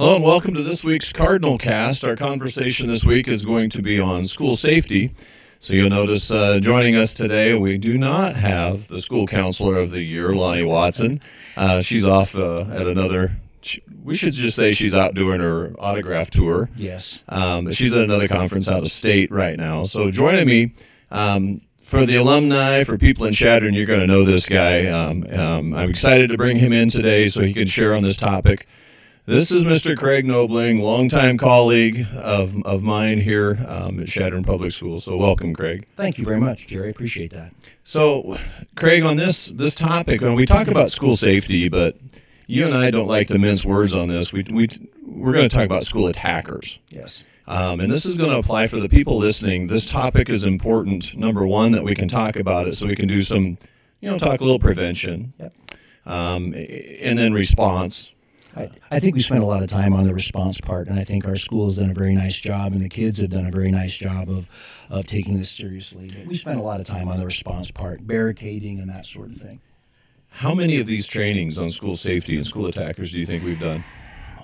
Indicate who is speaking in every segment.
Speaker 1: Hello and welcome to this week's Cardinal Cast. Our conversation this week is going to be on school safety. So you'll notice uh, joining us today, we do not have the school counselor of the year, Lonnie Watson. Uh, she's off uh, at another. We should just say she's out doing her autograph tour.
Speaker 2: Yes.
Speaker 1: Um, she's at another conference out of state right now. So joining me um, for the alumni, for people in Chadron, you're going to know this guy. Um, um, I'm excited to bring him in today so he can share on this topic. This is Mr. Craig Nobiling, longtime colleague of, of mine here um, at Chadron Public Schools. So welcome, Craig.
Speaker 2: Thank you very much, Jerry. I appreciate that.
Speaker 1: So, Craig, on this this topic, when we talk about school safety, but you and I don't like to mince words on this. We we we're going to talk about school attackers.
Speaker 2: Yes.
Speaker 1: Um, and this is going to apply for the people listening. This topic is important. Number one, that we can talk about it, so we can do some, you know, talk a little prevention,
Speaker 2: Yep.
Speaker 1: um, and then response.
Speaker 2: I, I think we spent a lot of time on the response part, and I think our school has done a very nice job, and the kids have done a very nice job of, of taking this seriously. But we spent a lot of time on the response part, barricading and that sort of thing.
Speaker 1: How many of these trainings on school safety and school attackers do you think we've done?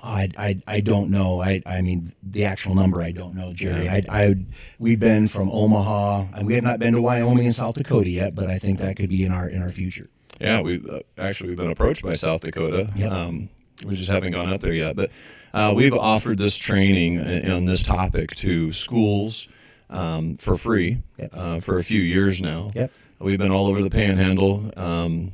Speaker 2: I, I, I don't know. I, I mean, the actual number I don't know, Jerry. I, I, we've been from Omaha, and we have not been to Wyoming and South Dakota yet, but I think that could be in our in our future.
Speaker 1: Yeah, we uh, actually we've been approached by South Dakota.
Speaker 2: Yep.
Speaker 1: Um, we just haven't gone up there yet, but uh, we've offered this training i- on this topic to schools um, for free
Speaker 2: Yep.
Speaker 1: uh, for a few years now.
Speaker 2: Yep.
Speaker 1: We've been all over the Panhandle, um,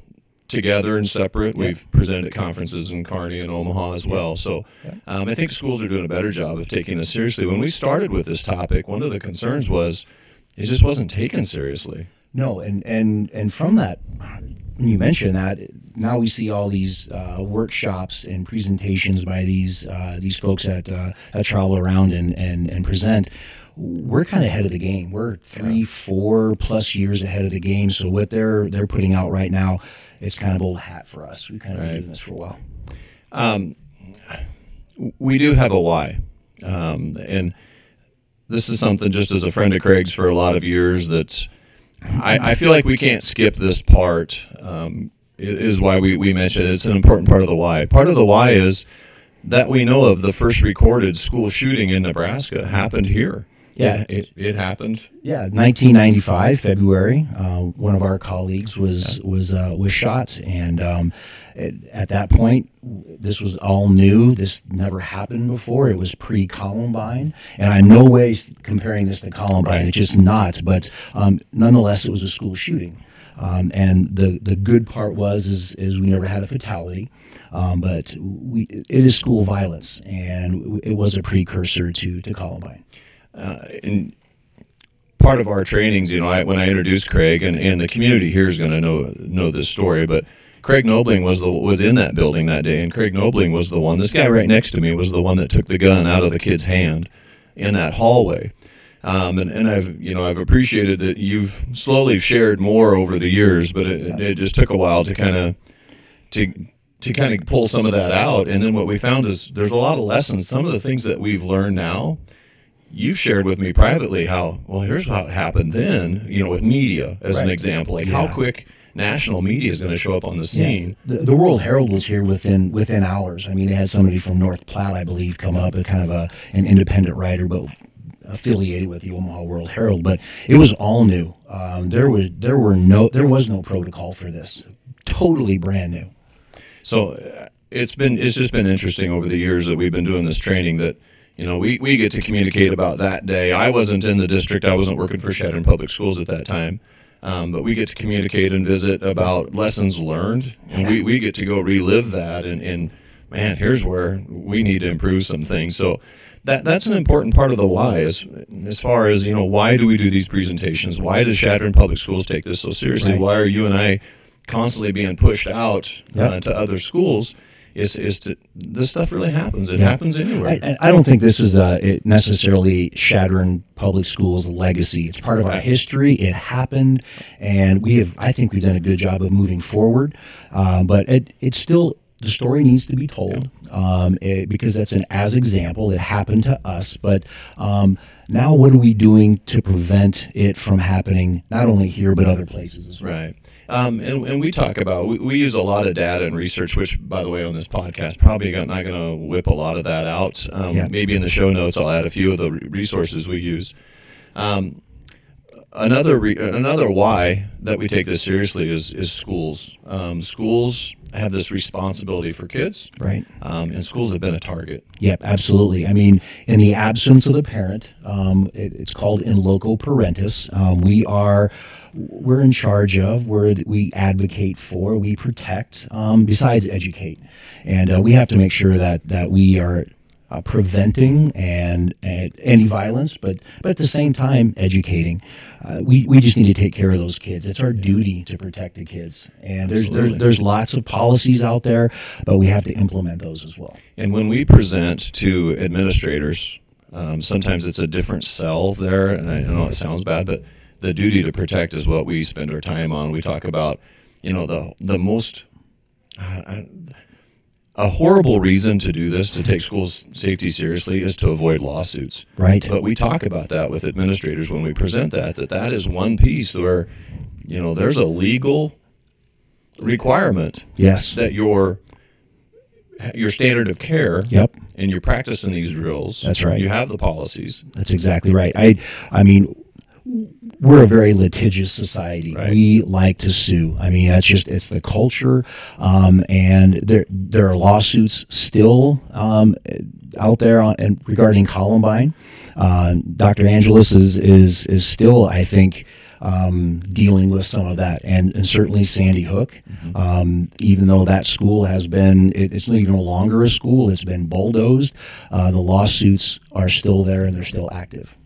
Speaker 1: together and separate.
Speaker 2: Yep.
Speaker 1: We've presented at conferences in Kearney and Omaha as well. So um, I think schools are doing a better job of taking this seriously. When we started with this topic, one of the concerns was it just wasn't taken seriously.
Speaker 2: No, and and and from that, you mention that, now we see all these uh, workshops and presentations by these uh, these folks that uh, that travel around and and and present. We're kind of ahead of the game. We're three, four plus years ahead of the game. So what they're they're putting out right now, it's kind of old hat for us. We've kind of
Speaker 1: Right.
Speaker 2: been doing this for a while.
Speaker 1: Um, we do have a why, um, and this is something just as a friend of Craig's for a lot of years that I, I feel like we can't skip this part. Um, is why we, we mentioned it. it's an important part of the why. Part of the why is that we know of the first recorded school shooting in Nebraska happened here.
Speaker 2: Yeah.
Speaker 1: it, it, it happened.
Speaker 2: Yeah, 1995 February. Uh, one of our colleagues was was uh, was shot, and um, at, at that point, this was all new. This never happened before. It was pre Columbine, and I'm no way comparing this to Columbine. It's just not. But um, nonetheless, it was a school shooting. Um, and the, the good part was is, is we never had a fatality, um, but we it is school violence, and it was a precursor to to Columbine.
Speaker 1: Uh, in part of our trainings, you know, I, when I introduced Craig, and, and the community here is going to know know this story, but Craig Nobiling was the was in that building that day, and Craig Nobiling was the one. This guy right next to me was the one that took the gun out of the kid's hand in that hallway. Um, and, and I've you know I've appreciated that you've slowly shared more over the years, but it, it just took a while to kind of to to kind of pull some of that out. And then what we found is there's a lot of lessons. Some of the things that we've learned now you've shared with me privately how well here's how it happened then you know with media as an example like
Speaker 2: Yeah.
Speaker 1: how quick national media is going to show up on the scene
Speaker 2: The, the World Herald was here within within hours. I mean, they had somebody from North Platte, I believe, come up, a kind of a an independent writer, but affiliated with the Omaha World Herald. But it was all new. Um, there was there were no there was no protocol for this. Totally brand new.
Speaker 1: so uh, it's been it's just been interesting over the years that we've been doing this training that you know we, we get to communicate about that day. I wasn't in the district. I wasn't working for Chadron public schools at that time. Um, but we get to communicate and visit about lessons learned. And we, we get to go relive that. And, and man here's where we need to improve some things. So that that's an important part of the why as as far as you know why do we do these presentations? Why does Chadron public schools take this so seriously?
Speaker 2: Right.
Speaker 1: why are you and i constantly being pushed out uh,
Speaker 2: Yep.
Speaker 1: to other schools is is to this stuff really happens it
Speaker 2: Yeah.
Speaker 1: happens anywhere
Speaker 2: I, I don't think this is a, it necessarily Chadron Public Schools legacy. It's part of our history. It happened, and we have. I think we've done a good job of moving forward. Uh, but it, it's still the story needs to be told um, it, because that's an as example. It happened to us, but um, now what are we doing to prevent it from happening not only here but other places as well?
Speaker 1: Right. Um, and, and we talk about we, we use a lot of data and research, which by the way on this podcast probably not going to whip a lot of that out. Um,
Speaker 2: Yeah.
Speaker 1: Maybe in the show notes I'll add a few of the resources we use. Um, another re- another why that we take this seriously is is schools. Um, schools have this responsibility for kids,
Speaker 2: Right.
Speaker 1: um, and schools have been a target.
Speaker 2: Yep, absolutely. I mean, in the absence of the parent, um, it, it's called in loco parentis. Um, we are we're in charge of, we're, we advocate for, we protect, um, besides educate, and uh, we have to make sure that that we are. Uh, preventing and, and any violence, but but at the same time educating. Uh, we, we just need to take care of those kids. It's our duty to protect the kids. And there's there's, there's lots of policies out there, but we have to implement those as well.
Speaker 1: And when we present to administrators, um, sometimes it's a different sell there. And I know it sounds bad, but the duty to protect is what we spend our time on. We talk about, you know, the the most. I- I- a horrible reason to do this, to take schools' safety seriously, is to avoid lawsuits.
Speaker 2: Right.
Speaker 1: But we talk about that with administrators when we present that, that that is one piece where, you know, there's a legal requirement
Speaker 2: Yes.
Speaker 1: that your your standard of care
Speaker 2: Yep.
Speaker 1: and you're practicing these drills.
Speaker 2: That's right.
Speaker 1: You have the policies.
Speaker 2: That's exactly right. I, I mean, we're a very litigious society.
Speaker 1: Right.
Speaker 2: We like to sue. I mean, that's just it's the culture, um, and there there are lawsuits still um, out there on and regarding Columbine. Uh, Dr. Angelus is is is still, I think. Um, dealing with some of that, and, and certainly Sandy Hook, um, even though that school has been, it, it's not even no longer a school, it's been bulldozed. Uh, the lawsuits are still there and they're still active.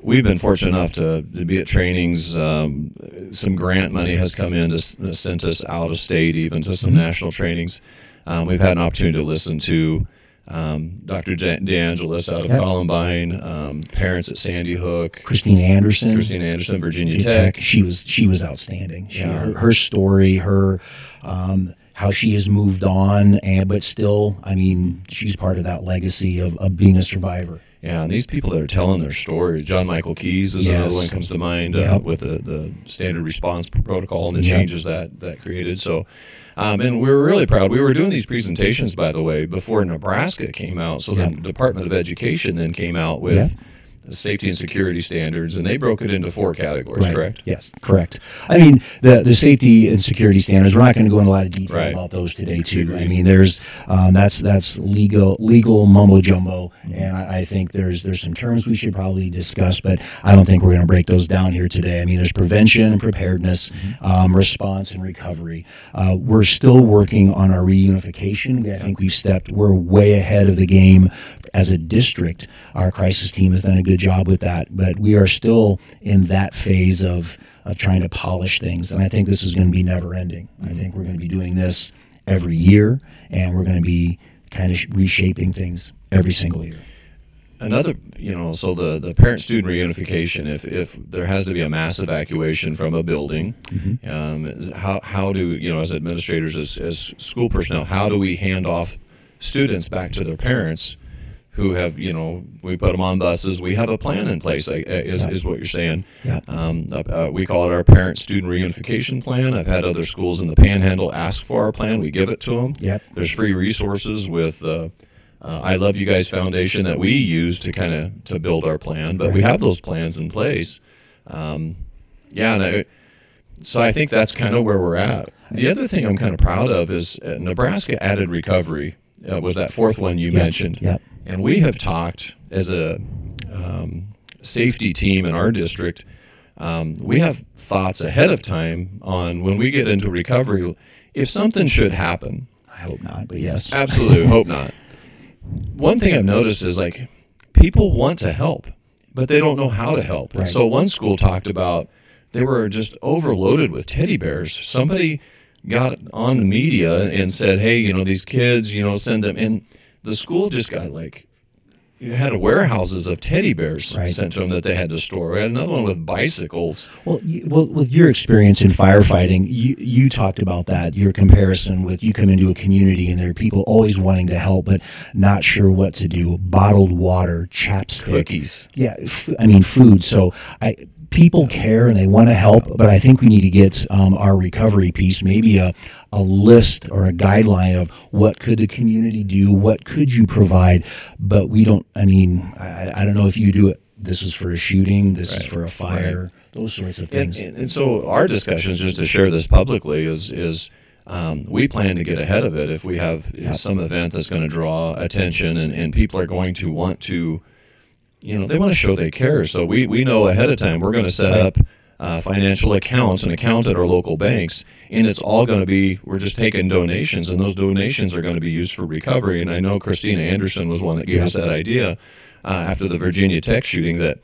Speaker 1: We've been fortunate enough to, to be at trainings. Um, some grant money has come in to s- to sent us out of state, even to
Speaker 2: Mm-hmm.
Speaker 1: some national trainings. Um, we've had an opportunity to listen to um, Dr. De- DeAngelis out of
Speaker 2: Yep.
Speaker 1: Columbine, um, parents at Sandy Hook,
Speaker 2: Christine Anderson,
Speaker 1: Christine Anderson, Virginia
Speaker 2: Virginia
Speaker 1: Tech.
Speaker 2: Tech. She was she was outstanding. She,
Speaker 1: Yeah.
Speaker 2: her, her story, her um, how she has moved on, and but still, I mean, she's part of that legacy of, of being a survivor.
Speaker 1: Yeah, and these people that are telling their stories, John Michael Keyes is another one that comes to mind uh,
Speaker 2: Yep.
Speaker 1: with the, the standard response protocol and the
Speaker 2: Yep.
Speaker 1: changes that that created. So, um, and we were really proud. We were doing these presentations, by the way, before Nebraska came out. So
Speaker 2: Yep.
Speaker 1: the Department of Education then came out with. Safety and security standards, and they broke it into four categories.
Speaker 2: Right.
Speaker 1: Correct?
Speaker 2: Yes, correct. I mean, the the safety and security standards. We're not going to go into a lot of detail
Speaker 1: Right.
Speaker 2: about those today, too. I mean, there's um, that's that's legal legal mumbo jumbo, and I, I think there's there's some terms we should probably discuss, but I don't think we're going to break those down here today. I mean, there's prevention and preparedness, um, response and recovery. Uh, we're still working on our reunification. I think we've stepped. We're way ahead of the game as a district. Our crisis team has done a good job with that, but we are still in that phase of of trying to polish things. And I think this is going to be never ending. I think we're going to be doing this every year, and we're going to be kind of reshaping things every single year.
Speaker 1: Another, you know, so the, the parent student reunification, if, if there has to be a mass evacuation from a building,
Speaker 2: Mm-hmm.
Speaker 1: um, how, how do, you know, as administrators, as, as school personnel, how do we hand off students back to their parents who have, you know, we put them on buses, we have a plan in place, like, is,
Speaker 2: Yep.
Speaker 1: is what you're saying.
Speaker 2: Yep.
Speaker 1: Um, uh, uh, we call it our parent student reunification plan. I've had other schools in the panhandle ask for our plan. We give it to them.
Speaker 2: Yep.
Speaker 1: There's free resources with uh, uh, I Love U Guys Foundation that we use to kind of to build our plan, but we have those plans in place. Um, yeah, and I, so I think that's kind of where we're at. The other thing I'm kind of proud of is uh, Nebraska added recovery. Uh, was that fourth one you
Speaker 2: Yep,
Speaker 1: mentioned?
Speaker 2: yep.
Speaker 1: And we have talked as a um, safety team in our district. Um, we have thoughts ahead of time on when we get into recovery. If something should happen,
Speaker 2: I hope not, but yes.
Speaker 1: Absolutely, hope not. One thing I've noticed is like people want to help, but they don't know how to help. And
Speaker 2: Right.
Speaker 1: so one school talked about they were just overloaded with teddy bears. Somebody got on the media and said, "Hey, you know these kids, you know, send them." And the school just got like you had warehouses of teddy bears
Speaker 2: Right.
Speaker 1: sent to them that they had to store. We had another one with bicycles.
Speaker 2: Well, you, well, with your experience in firefighting, you you talked about that. Your comparison with you come into a community and there are people always wanting to help but not sure what to do. Bottled water, chapstick,
Speaker 1: Cookies.
Speaker 2: Yeah, f- I mean food. So I people care and they want to help, but I think we need to get um, our recovery piece, maybe a a list or a guideline of what could the community do, what could you provide, but we don't. I mean, I, I don't know if you do it. This is for a shooting. This is for a fire. Those sorts of things.
Speaker 1: and, and so our discussions, just to share this publicly, is is um, we plan to get ahead of it if we have some event that's going to draw attention and, and people are going to want to, you know, they want to show they care. So we, we know ahead of time we're going to set
Speaker 2: Right.
Speaker 1: up uh, financial accounts and account at our local banks, and it's all going to be we're just taking donations, and those donations are going to be used for recovery. And I know Kristina Anderson was one that gave us that idea uh, after the Virginia Tech shooting that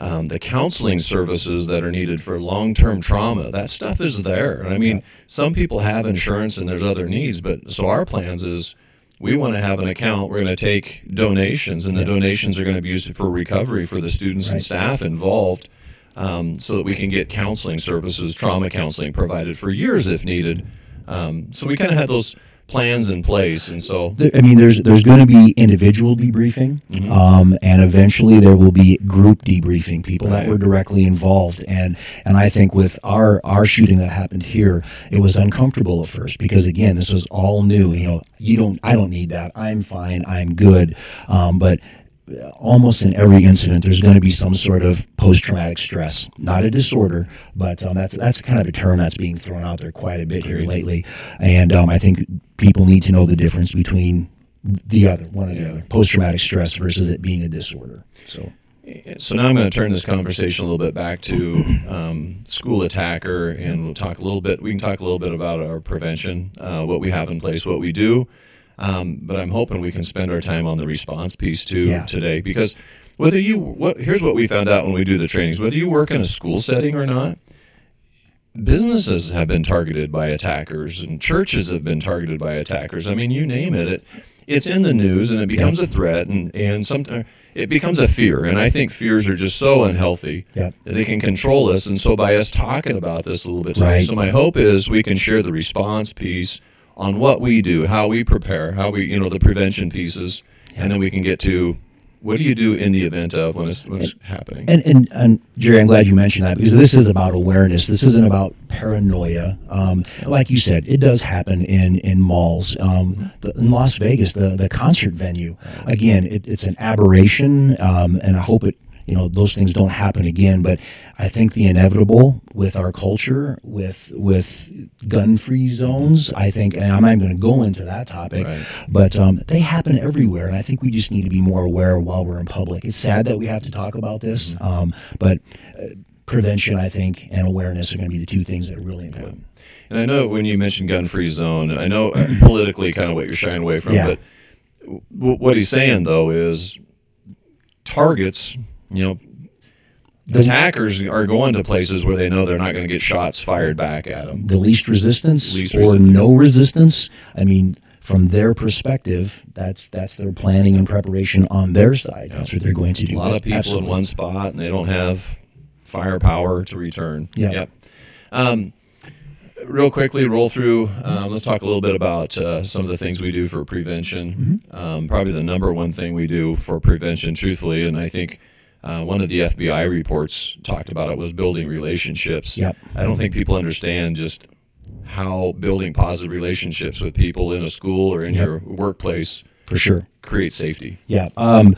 Speaker 1: um, the counseling services that are needed for long-term trauma that stuff is there. And i mean some people have insurance and there's other needs but so our plans is we want to have an account we're going to take donations and the donations are going to be used for recovery for the students and staff involved um, so that we can get counseling services trauma counseling provided for years if needed um, so we kind of had those plans in place and so
Speaker 2: I mean, there's there's going to be individual debriefing,
Speaker 1: Mm-hmm.
Speaker 2: um, and eventually there will be group debriefing. People that were directly involved, and and I think with our our shooting that happened here, it was uncomfortable at first because again, this was all new. You know, you don't, I don't need that. I'm fine. I'm good. Um, but almost in every incident, there's going to be some sort of post-traumatic stress, not a disorder, but um, that's that's kind of a term that's being thrown out there quite a bit here lately, and um, I think people need to know the difference between the other, one or the other, post-traumatic stress versus it being a disorder. So,
Speaker 1: So now I'm going to turn this conversation a little bit back to um, school attacker, and we'll talk a little bit. We can talk a little bit about our prevention, uh, what we have in place, what we do. Um, but I'm hoping we can spend our time on the response piece too
Speaker 2: Yeah.
Speaker 1: today, because whether you what here's what we found out when we do the trainings: whether you work in a school setting or not, businesses have been targeted by attackers, and churches have been targeted by attackers. I mean, you name it, it it's in the news, and it becomes a threat, and and sometimes it becomes a fear. And I think fears are just so unhealthy
Speaker 2: Yep.
Speaker 1: that they can control us. And so by us talking about this a little bit,
Speaker 2: Right.
Speaker 1: so my hope is we can share the response piece on what we do, how we prepare, how we you know the prevention pieces, and then we can get to what do you do in the event of when it's when it's happening.
Speaker 2: and, and and Jerry, I'm glad you mentioned that because this is about awareness. This isn't about paranoia. Um, like you said, it does happen in in malls. Um, the, in Las Vegas, the the concert venue. Again, it, it's an aberration, um, and I hope it. You know those things don't happen again, but I think the inevitable with our culture, with with gun-free zones, I think, and I'm not going to go into that topic,
Speaker 1: Right.
Speaker 2: but um, they happen everywhere, and I think we just need to be more aware while we're in public. It's sad that we have to talk about this, um, but uh, prevention, I think, and awareness are going to be the two things that are really important.
Speaker 1: And I know when you mentioned gun-free zone, I know uh, politically kind of what you're shying away from,
Speaker 2: Yeah.
Speaker 1: but w- what he's saying though is targets, you know, the attackers are going to places where they know they're not going to get shots fired back at them.
Speaker 2: The least resistance
Speaker 1: Least
Speaker 2: or
Speaker 1: resistance.
Speaker 2: no resistance. I mean, from their perspective, that's that's their planning and preparation on their side. That's what they're going to do.
Speaker 1: A lot of people
Speaker 2: Absolutely.
Speaker 1: in one spot and they don't have firepower to return.
Speaker 2: Yeah.
Speaker 1: Yep. Um, real quickly, roll through. Um, let's talk a little bit about uh, some of the things we do for prevention.
Speaker 2: Mm-hmm.
Speaker 1: Um, probably the number one thing we do for prevention, truthfully, and I think uh, one of the FBI reports talked about it was building relationships.
Speaker 2: Yep.
Speaker 1: I don't think people understand just how building positive relationships with people in a school or in
Speaker 2: Yep.
Speaker 1: your workplace
Speaker 2: for sure.
Speaker 1: creates safety.
Speaker 2: Yeah. Um,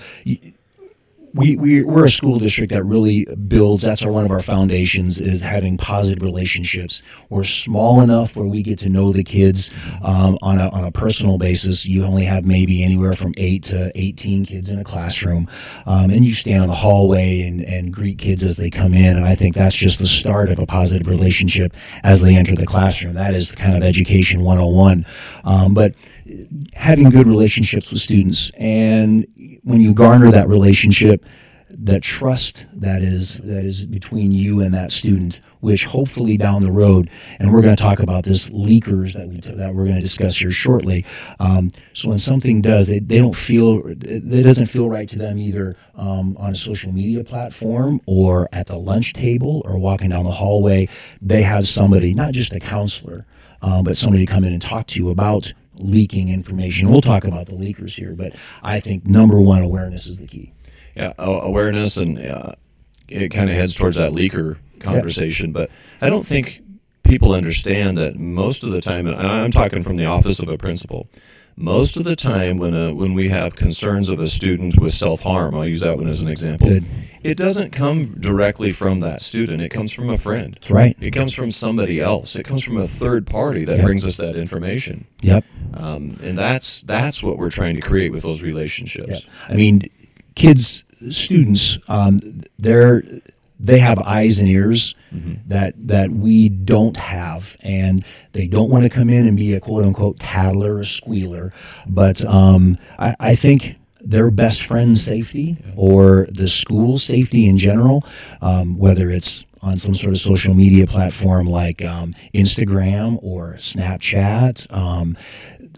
Speaker 2: we, we, we're a school district that really builds, that's our, one of our foundations, is having positive relationships. We're small enough where we get to know the kids um, on, a, on a personal basis. You only have maybe anywhere from 8 to 18 kids in a classroom. Um, and you stand in the hallway and, and greet kids as they come in. And I think that's just the start of a positive relationship as they enter the classroom. That is kind of education 101. Um, but having good relationships with students and when you garner that relationship that trust that is that is between you and that student which hopefully down the road, and we're going to talk about this leakers that we that we're going to discuss here shortly. Um, so when something does, they, they don't feel it doesn't feel right to them either um, on a social media platform or at the lunch table or walking down the hallway. They have somebody, not just a counselor, um, but somebody to come in and talk to you about leaking information. We'll talk about the leakers here, but I think number one awareness is the key.
Speaker 1: Yeah, awareness and uh, it kind of heads towards that leaker conversation, yeah. but I don't think people understand that most of the time, and I'm talking from the office of a principal, most of the time when a, when we have concerns of a student with self-harm, I'll use that one as an example, Good. it doesn't come directly from that student. It comes from a friend.
Speaker 2: That's right.
Speaker 1: It comes from somebody else. It comes from a third party that yep. brings us that information.
Speaker 2: Yep.
Speaker 1: Um, and that's that's what we're trying to create with those relationships.
Speaker 2: Yep. I mean, kids, students, um, they're they have eyes and ears mm-hmm. that that we don't have, and they don't want to come in and be a quote unquote tattler or squealer. But um, I, I think their best friend's safety or the school safety in general, um, whether it's on some sort of social media platform like um, Instagram or Snapchat.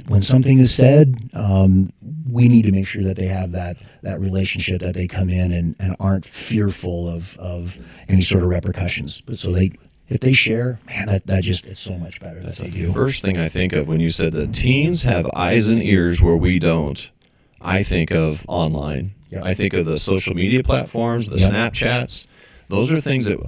Speaker 2: When something is said, um, we need to make sure that they have that that relationship that they come in and, and aren't fearful of, of any sort of repercussions. But so they if they share, man, that, that just it's so much better.
Speaker 1: That's
Speaker 2: the
Speaker 1: do. first thing I think of when you said that teens have eyes and ears where we don't. I think of online. Yep. I think of the social media platforms, the yep. Snapchats. Those are things that,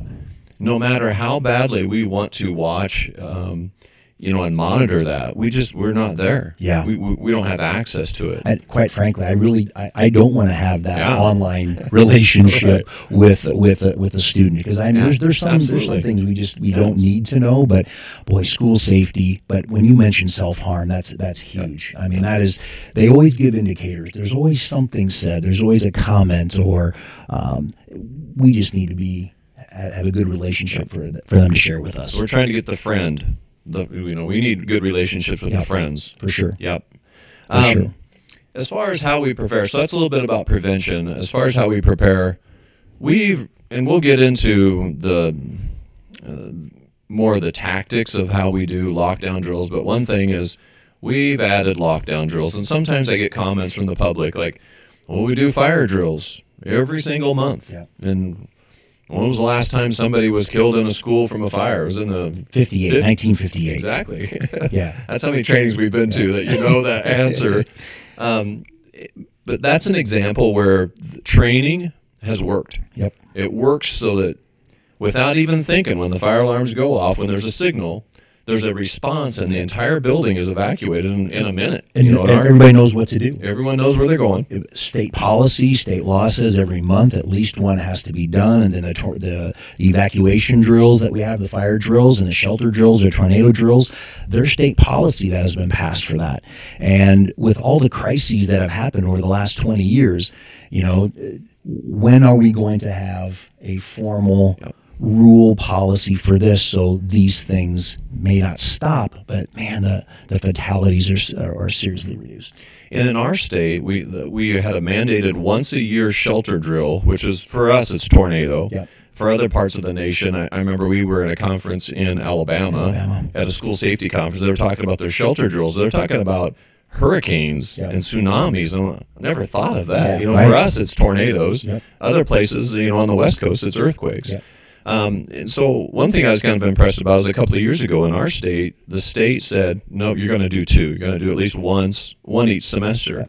Speaker 1: no matter how badly we want to watch um, you know, and monitor that. We just we're not there.
Speaker 2: Yeah,
Speaker 1: we, we, we don't have access to it.
Speaker 2: And quite frankly, I really I, I don't want to have that yeah. online relationship with with a, with a student because I mean yeah, there's there's some there's some things we just we don't need to know. But boy, school safety. But when you mention self harm, that's that's huge. I mean that is they always give indicators. There's always something said. There's always a comment or um, we just need to be have a good relationship for for them to share with us.
Speaker 1: So we're trying to get the friend the you know we need good relationships with yep. the friends
Speaker 2: for sure.
Speaker 1: Yep. For um, sure. As far as how we prepare, so that's a little bit about prevention. As far as how we prepare, we've and we'll get into the uh, more of the tactics of how we do lockdown drills. But one thing is we've added lockdown drills, and sometimes I get comments from the public like, "Well, we do fire drills every single month,"
Speaker 2: yeah.
Speaker 1: and when was the last time somebody was killed in a school from a fire? It was in the
Speaker 2: 58, 1958.
Speaker 1: Exactly.
Speaker 2: yeah.
Speaker 1: That's how many trainings we've been to that you know that answer. Um, but that's an example where training has worked.
Speaker 2: Yep.
Speaker 1: It works so that without even thinking, when the fire alarms go off, when there's a signal, there's a response and the entire building is evacuated in, in a minute.
Speaker 2: And, you know, and everybody knows what to do.
Speaker 1: Everyone knows where they're going.
Speaker 2: State policy, state law says every month at least one has to be done. And then the, the, the evacuation drills that we have, the fire drills and the shelter drills or tornado drills, there's state policy that has been passed for that. And with all the crises that have happened over the last 20 years, you know, when are we going to have a formal yep rule policy for this so these things may not stop but man the, the fatalities are, are seriously reduced
Speaker 1: and in our state we we had a mandated once a year shelter drill which is for us it's tornado for other parts of the nation I, I, remember we were at a conference in alabama,
Speaker 2: alabama,
Speaker 1: at a school safety conference they were talking about their shelter drills they're talking about hurricanes yep. and tsunamis. And I never thought of that. Yeah, you know, right. for us, it's tornadoes.
Speaker 2: Yep.
Speaker 1: Other places, you know, on the West Coast, it's earthquakes. Yep. Um, and so one thing I was kind of impressed about is a couple of years ago in our state, the state said, no, you're going to do two. You're going to do at least once, one each semester.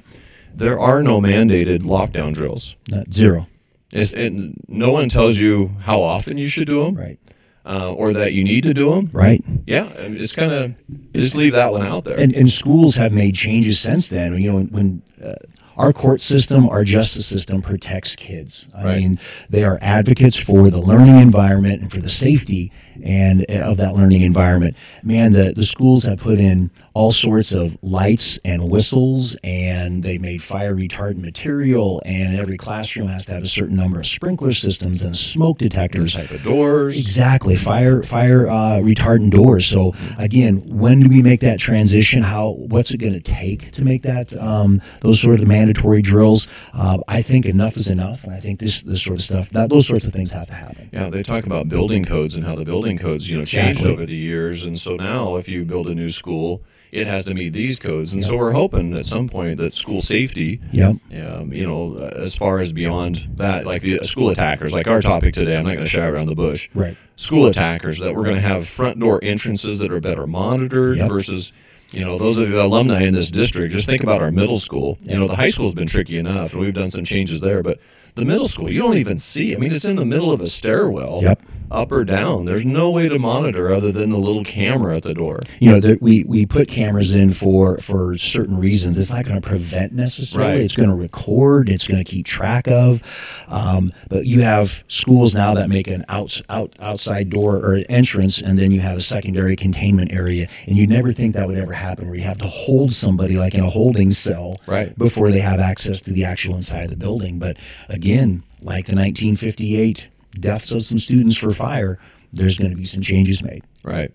Speaker 1: There are no mandated lockdown drills.
Speaker 2: Not zero.
Speaker 1: It's, and no one tells you how often you should do them.
Speaker 2: Right.
Speaker 1: Uh, or that you need to do them.
Speaker 2: Right.
Speaker 1: Yeah, it's kind of just leave that one out there.
Speaker 2: And, and schools have made changes since then. You know, when, when uh, our court system, our justice system protects kids. I right. mean, they are advocates for the learning environment and for the safety and uh, of that learning environment. Man, the, the schools have put in all sorts of lights and whistles, and they made fire retardant material, and every classroom has to have a certain number of sprinkler systems and smoke detectors.
Speaker 1: Type of doors.
Speaker 2: Exactly, fire fire uh, retardant doors. So again, when do we make that transition? How what's it going to take to make that um, those sort of mandatory drills? Uh, I think enough is enough, and I think this this sort of stuff that those sorts of things have to happen.
Speaker 1: Yeah, they talk about building codes and how the building building codes, you know, changed
Speaker 2: Exactly.
Speaker 1: over the years, and so now if you build a new school, it has to meet these codes, and so we're hoping at some point that school safety,
Speaker 2: Yep.
Speaker 1: um, you know, as far as beyond that, like the school attackers, like our topic today, I'm not going to shy around the bush.
Speaker 2: Right.
Speaker 1: School attackers that we're going to have front door entrances that are better monitored
Speaker 2: Yep.
Speaker 1: versus. You know, those of you alumni in this district, just think about our middle school. You know, the high school's been tricky enough, and we've done some changes there. But the middle school, you don't even see. I mean, it's in the middle of a stairwell,
Speaker 2: Yep.
Speaker 1: Up or down. There's no way to monitor other than the little camera at the door.
Speaker 2: you know, there, we we put cameras in for for certain reasons. It's not going to prevent necessarily.
Speaker 1: Right.
Speaker 2: It's going to record. It's going to keep track of. Um, but you have schools now that make an outs, out outside door or entrance, and then you have a secondary containment area. And you never think that would ever happen, where you have to hold somebody like in a holding cell
Speaker 1: Right.
Speaker 2: before they have access to the actual inside of the building. But again, like the 1958 deaths of some students for fire, there's going to be some changes made.
Speaker 1: Right,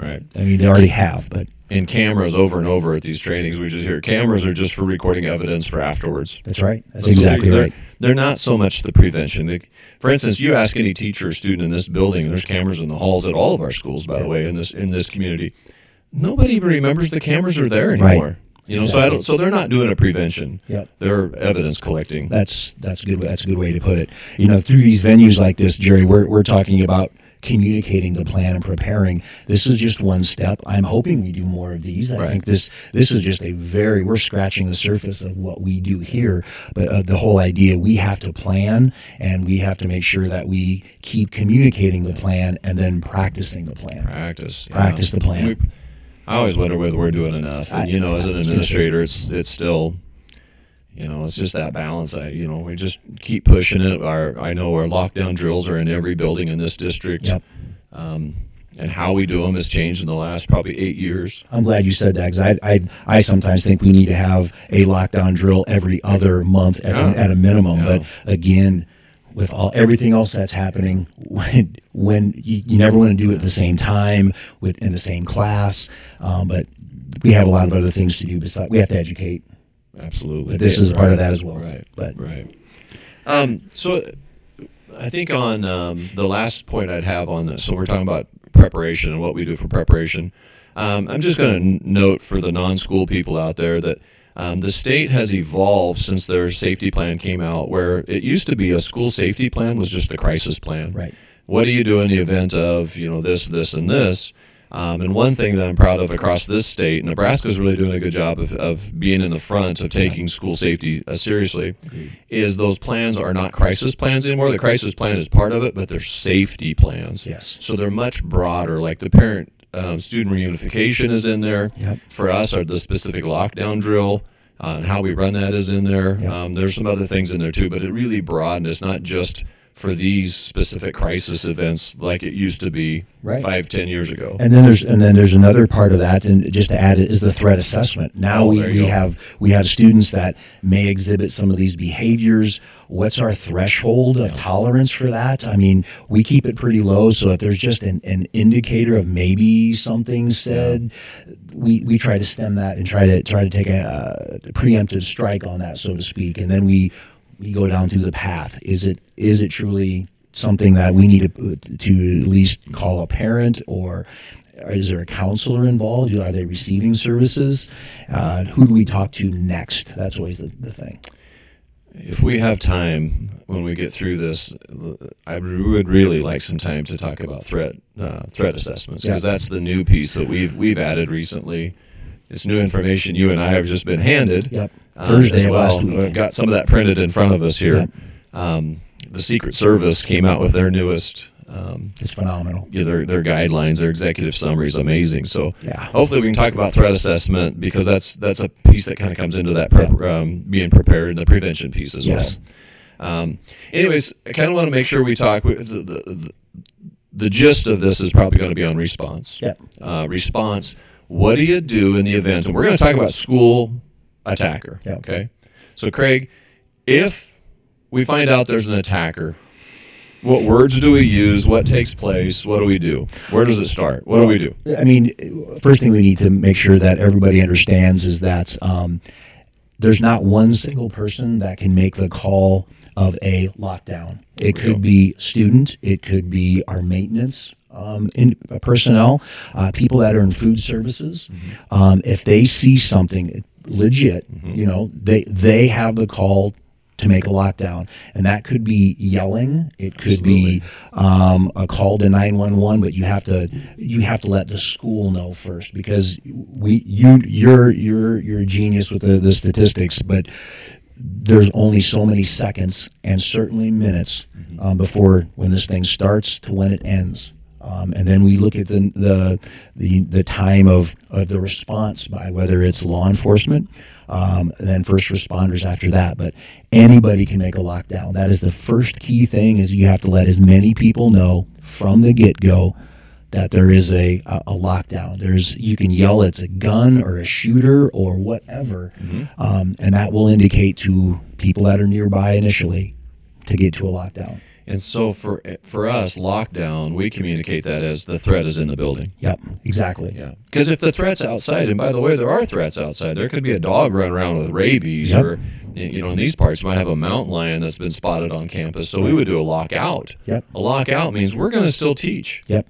Speaker 1: right.
Speaker 2: I mean, they already have, but
Speaker 1: And cameras over and over at these trainings, we just hear cameras are just for recording evidence for afterwards.
Speaker 2: That's right. That's
Speaker 1: So
Speaker 2: exactly
Speaker 1: they're,
Speaker 2: right.
Speaker 1: They're not so much the prevention. They, for instance, you ask any teacher or student in this building, and there's cameras in the halls at all of our schools, by the way, in this in this community. Nobody even remembers the cameras are there
Speaker 2: Right.
Speaker 1: You know, so I don't. So they're not doing a prevention.
Speaker 2: Yep.
Speaker 1: They're evidence collecting.
Speaker 2: That's that's a good. That's a good way to put it. You know, through these venues like this, Jerry, we're we're talking about communicating the plan and preparing. This is just one step. I'm hoping we do more of these. I
Speaker 1: Right.
Speaker 2: think this this is just a very we're scratching the surface of what we do here. But uh, the whole idea we have to plan and we have to make sure that we keep communicating the plan and then practicing the plan.
Speaker 1: practice. yeah.
Speaker 2: Practice the plan.
Speaker 1: I always wonder whether we're doing enough. And you know, as an
Speaker 2: I was gonna
Speaker 1: administrator, it's it's still, you know, it's just that balance. I you know, we just keep pushing it. Our I know our lockdown drills are in every building in this district.
Speaker 2: Yep.
Speaker 1: Um, and how we do them has changed in the last probably eight years.
Speaker 2: I'm glad you said that because I, I I sometimes think we need to have a lockdown drill every other month at,
Speaker 1: Yeah.
Speaker 2: a, at a minimum.
Speaker 1: Yeah.
Speaker 2: But again, with all everything else that's happening, when when you, you never want to do it at the same time with in the same class, um, but we have a lot of other things to do. Besides, we have to educate.
Speaker 1: Absolutely.
Speaker 2: But this
Speaker 1: Yeah,
Speaker 2: is part of that as well.
Speaker 1: Right.
Speaker 2: But
Speaker 1: Right. Um, so I think on um, the last point I'd have on this, so we're talking about preparation and what we do for preparation. Um, I'm just going to note for the non-school people out there that um, the state has evolved since their safety plan came out, where it used to be a school safety plan was just a crisis plan.
Speaker 2: Right.
Speaker 1: What do you do in the event of you know this, this, and this? Um, and one thing that I'm proud of across this state, Nebraska is really doing a good job of, of being in the front of taking school safety uh, seriously, is those plans are not crisis plans anymore. The crisis plan is part of it, but they're safety plans.
Speaker 2: Yes.
Speaker 1: So they're much broader. Like the parent um, student reunification is in there.
Speaker 2: Yep.
Speaker 1: For us, are the specific lockdown drill uh, and how we run that is in there.
Speaker 2: Yep.
Speaker 1: Um, there's some other things in there too, but it really broadened. It's not just for these specific crisis events like it used to be
Speaker 2: Right.
Speaker 1: five, ten years ago.
Speaker 2: And then there's and then there's another part of that, and just to add it is the threat assessment. Now
Speaker 1: Oh,
Speaker 2: we, we
Speaker 1: go.
Speaker 2: have we have students that may exhibit some of these behaviors. What's our threshold of tolerance for that? I mean, we keep it pretty low. So if there's just an, an indicator of maybe something said, we, we try to stem that and try to try to take a, uh preemptive strike on that, so to speak. And then we we go down through the path. Is it is it truly something that we need to to at least call a parent or is there a counselor involved? Are they receiving services? Uh, who do we talk to next? That's always the, the thing.
Speaker 1: If we have time when we get through this, I would really like some time to talk about threat uh, threat assessments because
Speaker 2: Yeah.
Speaker 1: that's the new piece that we've we've added recently. It's new information you and I have just been handed.
Speaker 2: Yep.
Speaker 1: Uh,
Speaker 2: Thursday
Speaker 1: as well.
Speaker 2: last week.
Speaker 1: We've got some of that printed in front of us here.
Speaker 2: Yep.
Speaker 1: Um, the Secret Service came out with their newest. Um,
Speaker 2: It's phenomenal.
Speaker 1: yeah, their their guidelines, their executive summary is amazing. So
Speaker 2: Yeah.
Speaker 1: hopefully we can talk about threat assessment because that's that's a piece that kind of comes into that prep, um, being prepared and the prevention piece as
Speaker 2: Yes.
Speaker 1: well. Um, anyways, I kind of want to make sure we talk. The, the, the, the gist of this is probably going to be on response.
Speaker 2: Yep.
Speaker 1: Uh, response. What do you do in the event? And we're going to talk about school attacker.
Speaker 2: Yep.
Speaker 1: Okay. So Craig, if we find out there's an attacker, what words do we use? What takes place? What do we do? Where does it start? What do we do?
Speaker 2: I mean, first thing we need to make sure that everybody understands is that um, there's not one single person that can make the call of a lockdown. It
Speaker 1: we
Speaker 2: could be student, it could be our maintenance um, in uh, personnel, uh, people that are in food services, um, if they see something legit, you know, they they have the call to make a lockdown, and that could be yelling. It could be um, a call to nine one one, but you have to you have to let the school know first because we you you're you're you're a genius with the, the statistics, but there's only so many seconds and certainly minutes um, before when this thing starts to when it ends. Um, and then we look at the, the the the time of, of the response by whether it's law enforcement, um, then first responders after that. But anybody can make a lockdown. That is the first key thing: is you have to let as many people know from the get go that there is a, a, a lockdown. There's you can yell it's a gun or a shooter or whatever, um, and that will indicate to people that are nearby initially to get to a lockdown.
Speaker 1: And so for for us, lockdown, we communicate that as the threat is in the building.
Speaker 2: Yep, exactly.
Speaker 1: Yeah. Because if the threat's outside, and by the way, there are threats outside. There could be a dog running around with rabies,
Speaker 2: Yep.
Speaker 1: or you know, in these parts, you might have a mountain lion that's been spotted on campus. So we would do a lockout.
Speaker 2: Yep.
Speaker 1: A lockout means we're going to still teach.
Speaker 2: Yep.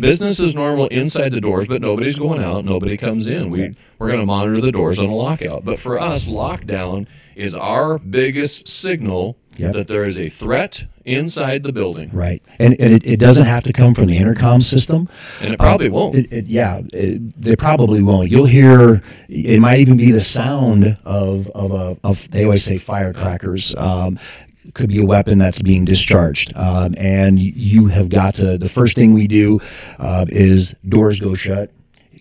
Speaker 1: Business is normal inside the doors, but nobody's going out. Nobody comes in. We we're going to monitor the doors on a lockout. But for us, lockdown is our biggest signal
Speaker 2: Yep.
Speaker 1: that there is a threat inside the building,
Speaker 2: Right, and, and it, it doesn't have to come from the intercom system.
Speaker 1: and it probably won't.
Speaker 2: It, it, yeah, it, they probably won't. You'll hear. It might even be the sound of of a of. They always say firecrackers. Um, could be a weapon that's being discharged, um, and you have got to. The first thing we do uh, is doors go shut.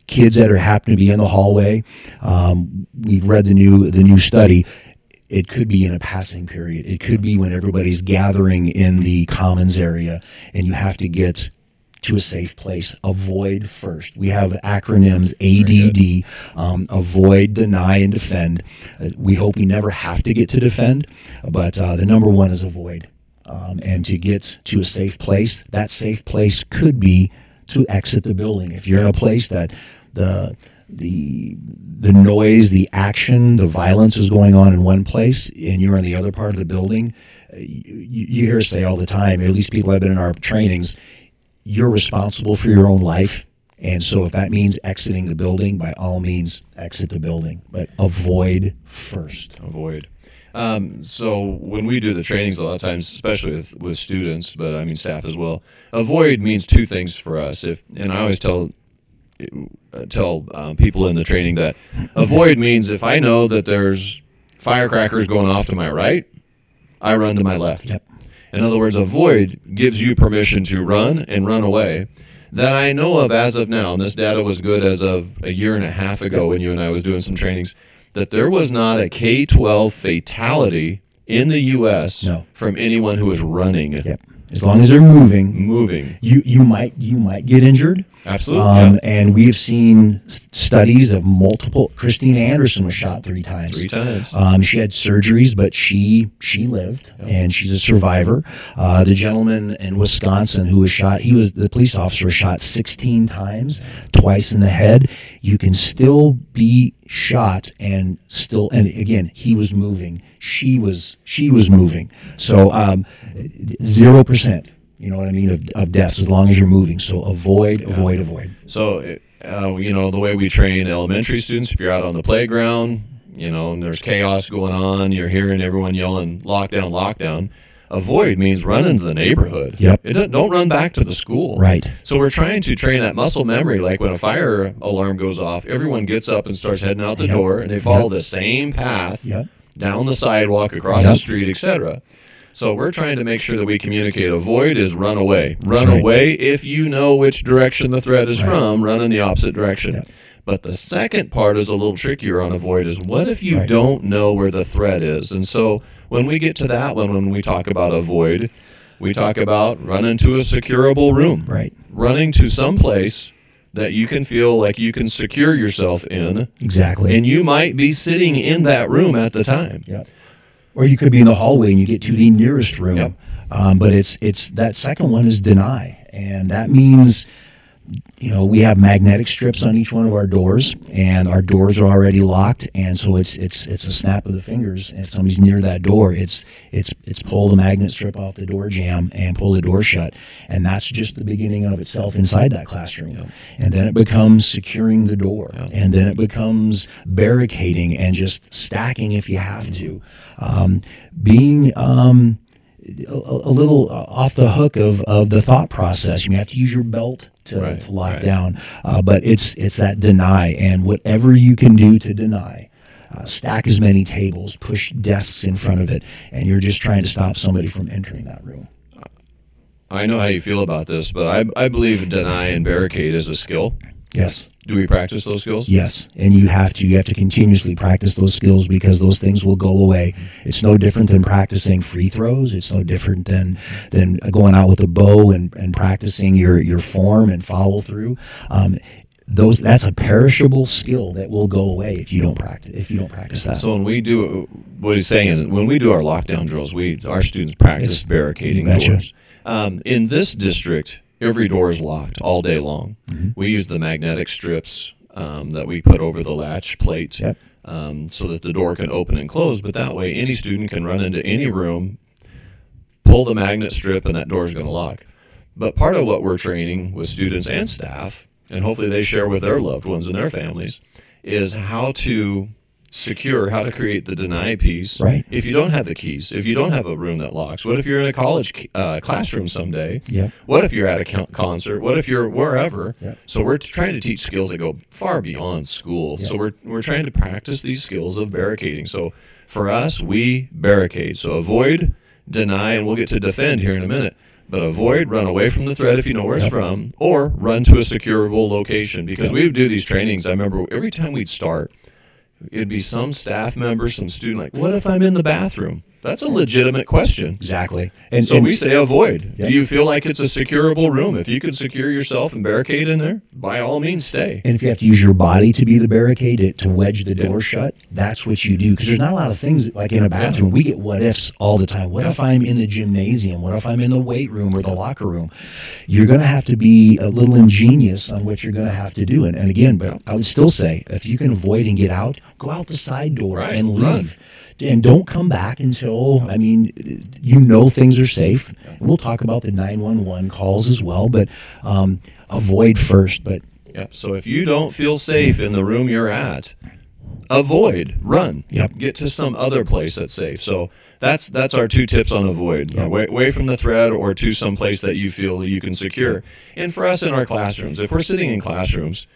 Speaker 2: Kids that are happen to be in the hallway. Um, we've read the new the new study. It could be in a passing period. It could be when everybody's gathering in the commons area, and you have to get to a safe place. Avoid first. We have acronyms ADD um, avoid, deny, and defend. Uh, we hope we never have to get to defend, but uh, the number one is avoid. Um, and to get to a safe place, that safe place could be to exit the building. If you're in a place that the the the noise, the action, the violence is going on in one place, and you're in the other part of the building, uh, you, you hear say all the time. At least people have been in our trainings you're responsible for your own life. And so if that means exiting the building, by all means, exit the building, but avoid first.
Speaker 1: avoid. Um, so when we do the trainings, a lot of times, especially with, with students, but I mean staff as well, avoid means two things for us. If and I always tell tell um, people in the training that avoid means if I know that there's firecrackers going off to my right, I run to my left.
Speaker 2: Yep.
Speaker 1: In other words, avoid gives you permission to run and run away. That I know of as of now, and this data was good as of a year and a half ago when you and I was doing some trainings, that there was not a K 12 fatality in the U.S.
Speaker 2: No.
Speaker 1: from anyone who was running,
Speaker 2: Yep. As long as they're moving,
Speaker 1: moving.
Speaker 2: you you might you might get injured.
Speaker 1: Absolutely.
Speaker 2: Um,
Speaker 1: yeah.
Speaker 2: And we have seen studies of multiple. Christine Anderson was shot three times.
Speaker 1: Three times.
Speaker 2: Um, she had surgeries, but she she lived, and she's a survivor. Uh, the gentleman in Wisconsin who was shot, he was the police officer was shot 16 times, twice in the head. You can still be shot and still, and again, he was moving. She was she was moving. So um, zero percent. You know what I mean of, of deaths as long as you're moving. So avoid, avoid, avoid.
Speaker 1: So, uh, you know, the way we train elementary students, if you're out on the playground, you know, and there's chaos going on, you're hearing everyone yelling lockdown, lockdown. Avoid means run into the neighborhood.
Speaker 2: Yep.
Speaker 1: It don't, don't run back to the school.
Speaker 2: Right.
Speaker 1: So we're trying to train that muscle memory. Like when a fire alarm goes off, everyone gets up and starts heading out the
Speaker 2: Yep.
Speaker 1: door, and they follow the same path
Speaker 2: Yep.
Speaker 1: down the sidewalk, across
Speaker 2: Yep.
Speaker 1: the street, etc. So we're trying to make sure that we communicate. Avoid is run away. Run
Speaker 2: right.
Speaker 1: away if you know which direction the threat is
Speaker 2: Right.
Speaker 1: from. Run in the opposite direction.
Speaker 2: Yep.
Speaker 1: But the second part is a little trickier on avoid. Is what if you
Speaker 2: Right.
Speaker 1: don't know where the threat is? And so when we get to that one, when we talk about avoid, we talk about running to a securable room
Speaker 2: Right.
Speaker 1: running to some place that you can feel like you can secure yourself in,
Speaker 2: Exactly.
Speaker 1: and you might be sitting in that room at the time.
Speaker 2: Yep. Or you could be in the hallway and you get to the nearest room.
Speaker 1: Yep.
Speaker 2: Um, but it's it's that second one is deny, and that means you know, we have magnetic strips on each one of our doors, and our doors are already locked, and so it's it's it's a snap of the fingers. If somebody's near that door, it's it's it's pull the magnet strip off the door jamb and pull the door shut, and that's just the beginning of itself inside that classroom.
Speaker 1: Yeah.
Speaker 2: And then it becomes securing the door,
Speaker 1: Yeah.
Speaker 2: and then it becomes barricading and just stacking if you have to, um, being. Um, a, a little off the hook of, of the thought process. You may have to use your belt to,
Speaker 1: Right,
Speaker 2: to lock
Speaker 1: right.
Speaker 2: down, uh, but it's it's that deny and whatever you can do to deny. Uh, stack as many tables, push desks in front of it, and you're just trying to stop somebody from entering that room.
Speaker 1: I know how you feel about this, but I, I believe deny and barricade is a skill.
Speaker 2: Yes,
Speaker 1: Do we practice those skills?
Speaker 2: yes, and you have to you have to continuously practice those skills because those things will go away. It's no different than practicing free throws. It's no different than than going out with a bow and, and practicing your your form and follow through. Um, those that's a perishable skill that will go away if you don't practice if you don't practice that.
Speaker 1: So when we do what he's saying, when we do our lockdown drills, we our students practice barricading doors. Um, in this district, every door is locked all day long.
Speaker 2: Mm-hmm.
Speaker 1: We use the magnetic strips um, that we put over the latch plate
Speaker 2: Yep.
Speaker 1: um, so that the door can open and close. But that way, any student can run into any room, pull the magnet strip, and that door is going to lock. But part of what we're training with students and staff, and hopefully they share with their loved ones and their families, is how to secure, how to create the deny piece.
Speaker 2: Right.
Speaker 1: If you don't have the keys, if you don't have a room that locks, what if you're in a college uh, classroom someday?
Speaker 2: Yep.
Speaker 1: What if you're at a concert? What if you're wherever?
Speaker 2: Yep.
Speaker 1: So we're trying to teach skills that go far beyond school. So we're we're trying to practice these skills of barricading. So for us, we barricade. So avoid, deny, and we'll get to defend here in a minute. But avoid, run away from the threat if you know where it's from, or run to a securable location. Because we would do these trainings. I remember every time we'd start, it'd be some staff member, some student like, "What if I'm in the bathroom?" That's a legitimate question.
Speaker 2: exactly. And
Speaker 1: So
Speaker 2: and-
Speaker 1: we say avoid.
Speaker 2: Yeah.
Speaker 1: Do you feel like it's a securable room? If you can secure yourself and barricade in there, by all means stay.
Speaker 2: And if you have to use your body to be the barricade to, to wedge the door shut, that's what you do. Because there's not a lot of things like in a bathroom. We get what ifs all the time. What if I'm in the gymnasium? What if I'm in the weight room or the locker room? You're going to have to be a little ingenious on what you're going to have to do. And, and again, but I would still say if you can avoid and get out, go out the side door
Speaker 1: Right,
Speaker 2: and
Speaker 1: run.
Speaker 2: And don't come back until, I mean, you know things are safe. And we'll talk about the 911 calls as well, but um, avoid first. But
Speaker 1: yeah, So if you don't feel safe in the room you're at, avoid, run.
Speaker 2: Yep.
Speaker 1: Get to some other place that's safe. So that's that's our two tips on avoid.
Speaker 2: Yep.
Speaker 1: Away, away from the threat or to some place that you feel you can secure. And for us in our classrooms, if we're sitting in classrooms,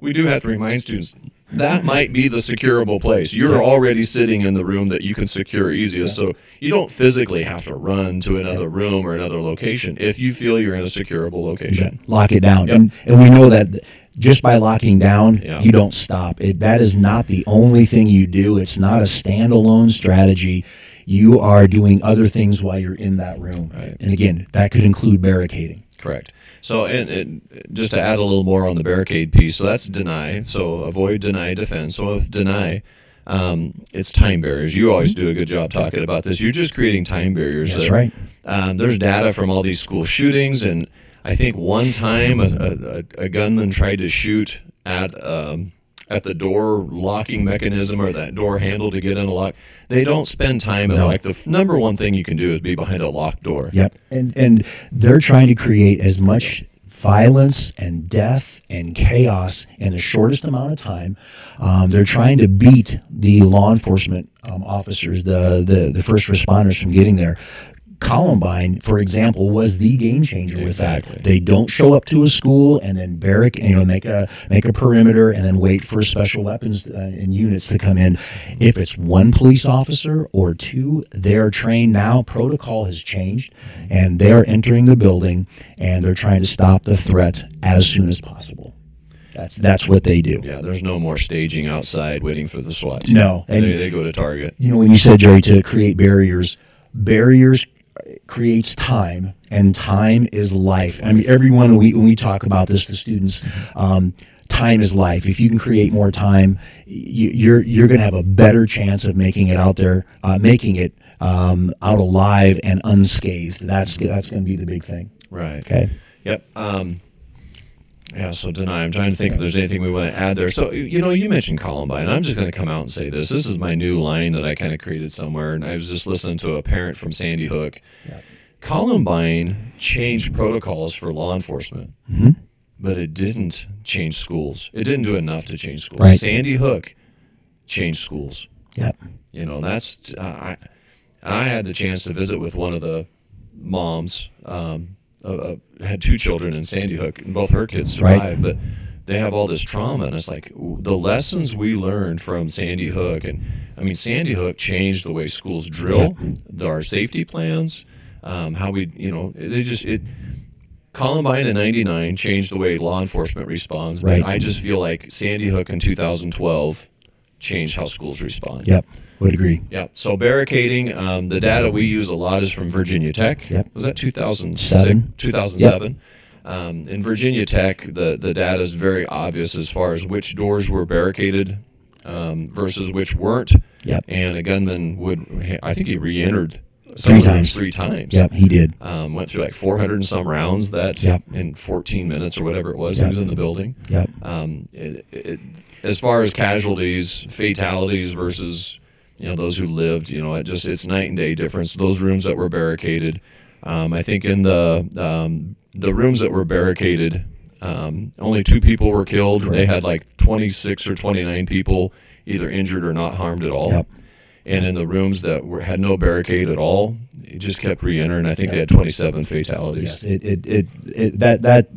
Speaker 1: we do have to remind students that might be the securable place. You're already sitting in the room that you can secure easiest. So you don't physically have to run to another room or another location if you feel you're in a securable location.
Speaker 2: lock it down.
Speaker 1: Yep.
Speaker 2: And and we know that just by locking down,
Speaker 1: Yeah.
Speaker 2: you don't stop. It that is not the only thing you do. It's not a standalone strategy. You are doing other things while you're in that room.
Speaker 1: Right.
Speaker 2: And again, that could include barricading.
Speaker 1: Correct. So, and, and just to add a little more on the barricade piece, so that's deny. So, avoid, deny, defend. So, with deny, um, it's time barriers. You always do a good job talking about this. You're just creating time barriers.
Speaker 2: That's
Speaker 1: that-
Speaker 2: right.
Speaker 1: Um, there's data from all these school shootings, and I think one time a, a, a gunman tried to shoot at um, at the door locking mechanism or that door handle to get in a lock. They don't spend time
Speaker 2: No.
Speaker 1: like the f- number one thing you can do is be behind a locked door.
Speaker 2: Yep. And and they're trying to create as much violence and death and chaos in the shortest amount of time. Um, they're trying to beat the law enforcement um, officers, the, the the first responders from getting there. Columbine, for example, was the game changer with
Speaker 1: Exactly.
Speaker 2: that. They don't show up to a school and then barrack, you know, make a make a perimeter and then wait for special weapons uh, and units to come in. If it's one police officer or two, they're trained now. Protocol has changed, and they are entering the building and they're trying to stop the threat as soon as possible. That's that's what they do.
Speaker 1: Yeah, there's no more staging outside waiting for the SWAT team.
Speaker 2: No, and-
Speaker 1: they, they go to Target.
Speaker 2: you know when you said Jerry to create barriers, barriers creates time, and time is life. I mean, everyone when we when we talk about this to students. Um, Time is life. If you can create more time, you, you're you're going to have a better chance of making it out there, uh, making it um, out alive and unscathed. That's that's going to be the big thing.
Speaker 1: Right.
Speaker 2: Okay.
Speaker 1: Yep. Um, Yeah, so deny. I'm trying to think if there's anything we want to add there. So you know, you mentioned Columbine. I'm just going to come out and say this. This is my new line that I kind of created somewhere, and I was just listening to a parent from Sandy Hook.
Speaker 2: Yep.
Speaker 1: Columbine changed protocols for law enforcement,
Speaker 2: Mm-hmm.
Speaker 1: but it didn't change schools. It didn't do enough to change schools.
Speaker 2: Right.
Speaker 1: Sandy Hook changed schools.
Speaker 2: Yep.
Speaker 1: You know, that's uh, I. I had the chance to visit with one of the moms. Um, uh, had two children in Sandy Hook, and both her kids
Speaker 2: Right.
Speaker 1: survived, but they have all this trauma, and it's like the lessons we learned from Sandy Hook, and I mean, Sandy Hook changed the way schools drill, the, our safety plans, um, how we, you know, they just it. Columbine in '99 changed the way law enforcement responds,
Speaker 2: Right.
Speaker 1: but I just feel like Sandy Hook in 2012 changed how schools respond.
Speaker 2: Yep. Would agree.
Speaker 1: Yeah. So barricading, um, the data we use a lot is from Virginia Tech.
Speaker 2: Yep.
Speaker 1: Was that 2006?
Speaker 2: Seven.
Speaker 1: 2007. Um, in Virginia Tech, the, the data is very obvious as far as which doors were barricaded um, versus which weren't.
Speaker 2: Yep.
Speaker 1: And a gunman would, I think he re-entered
Speaker 2: Three
Speaker 1: of the rooms
Speaker 2: times.
Speaker 1: Three times.
Speaker 2: Yep. He did.
Speaker 1: Um, went through like 400 and some rounds that
Speaker 2: Yep.
Speaker 1: in 14 minutes or whatever it was
Speaker 2: Yep.
Speaker 1: he was in the building.
Speaker 2: Yep.
Speaker 1: Um, it, it, as far as casualties, fatalities versus you know those who lived, you know, it just it's night and day difference. Those rooms that were barricaded, um, I think in the um, the rooms that were barricaded, um, only two people were killed. They had like 26 or 29 people either injured or not harmed at all.
Speaker 2: Yep.
Speaker 1: And in the rooms that were, had no barricade at all, it just kept re-entering. I think they had 27 fatalities.
Speaker 2: Yes, it, it, it, it that that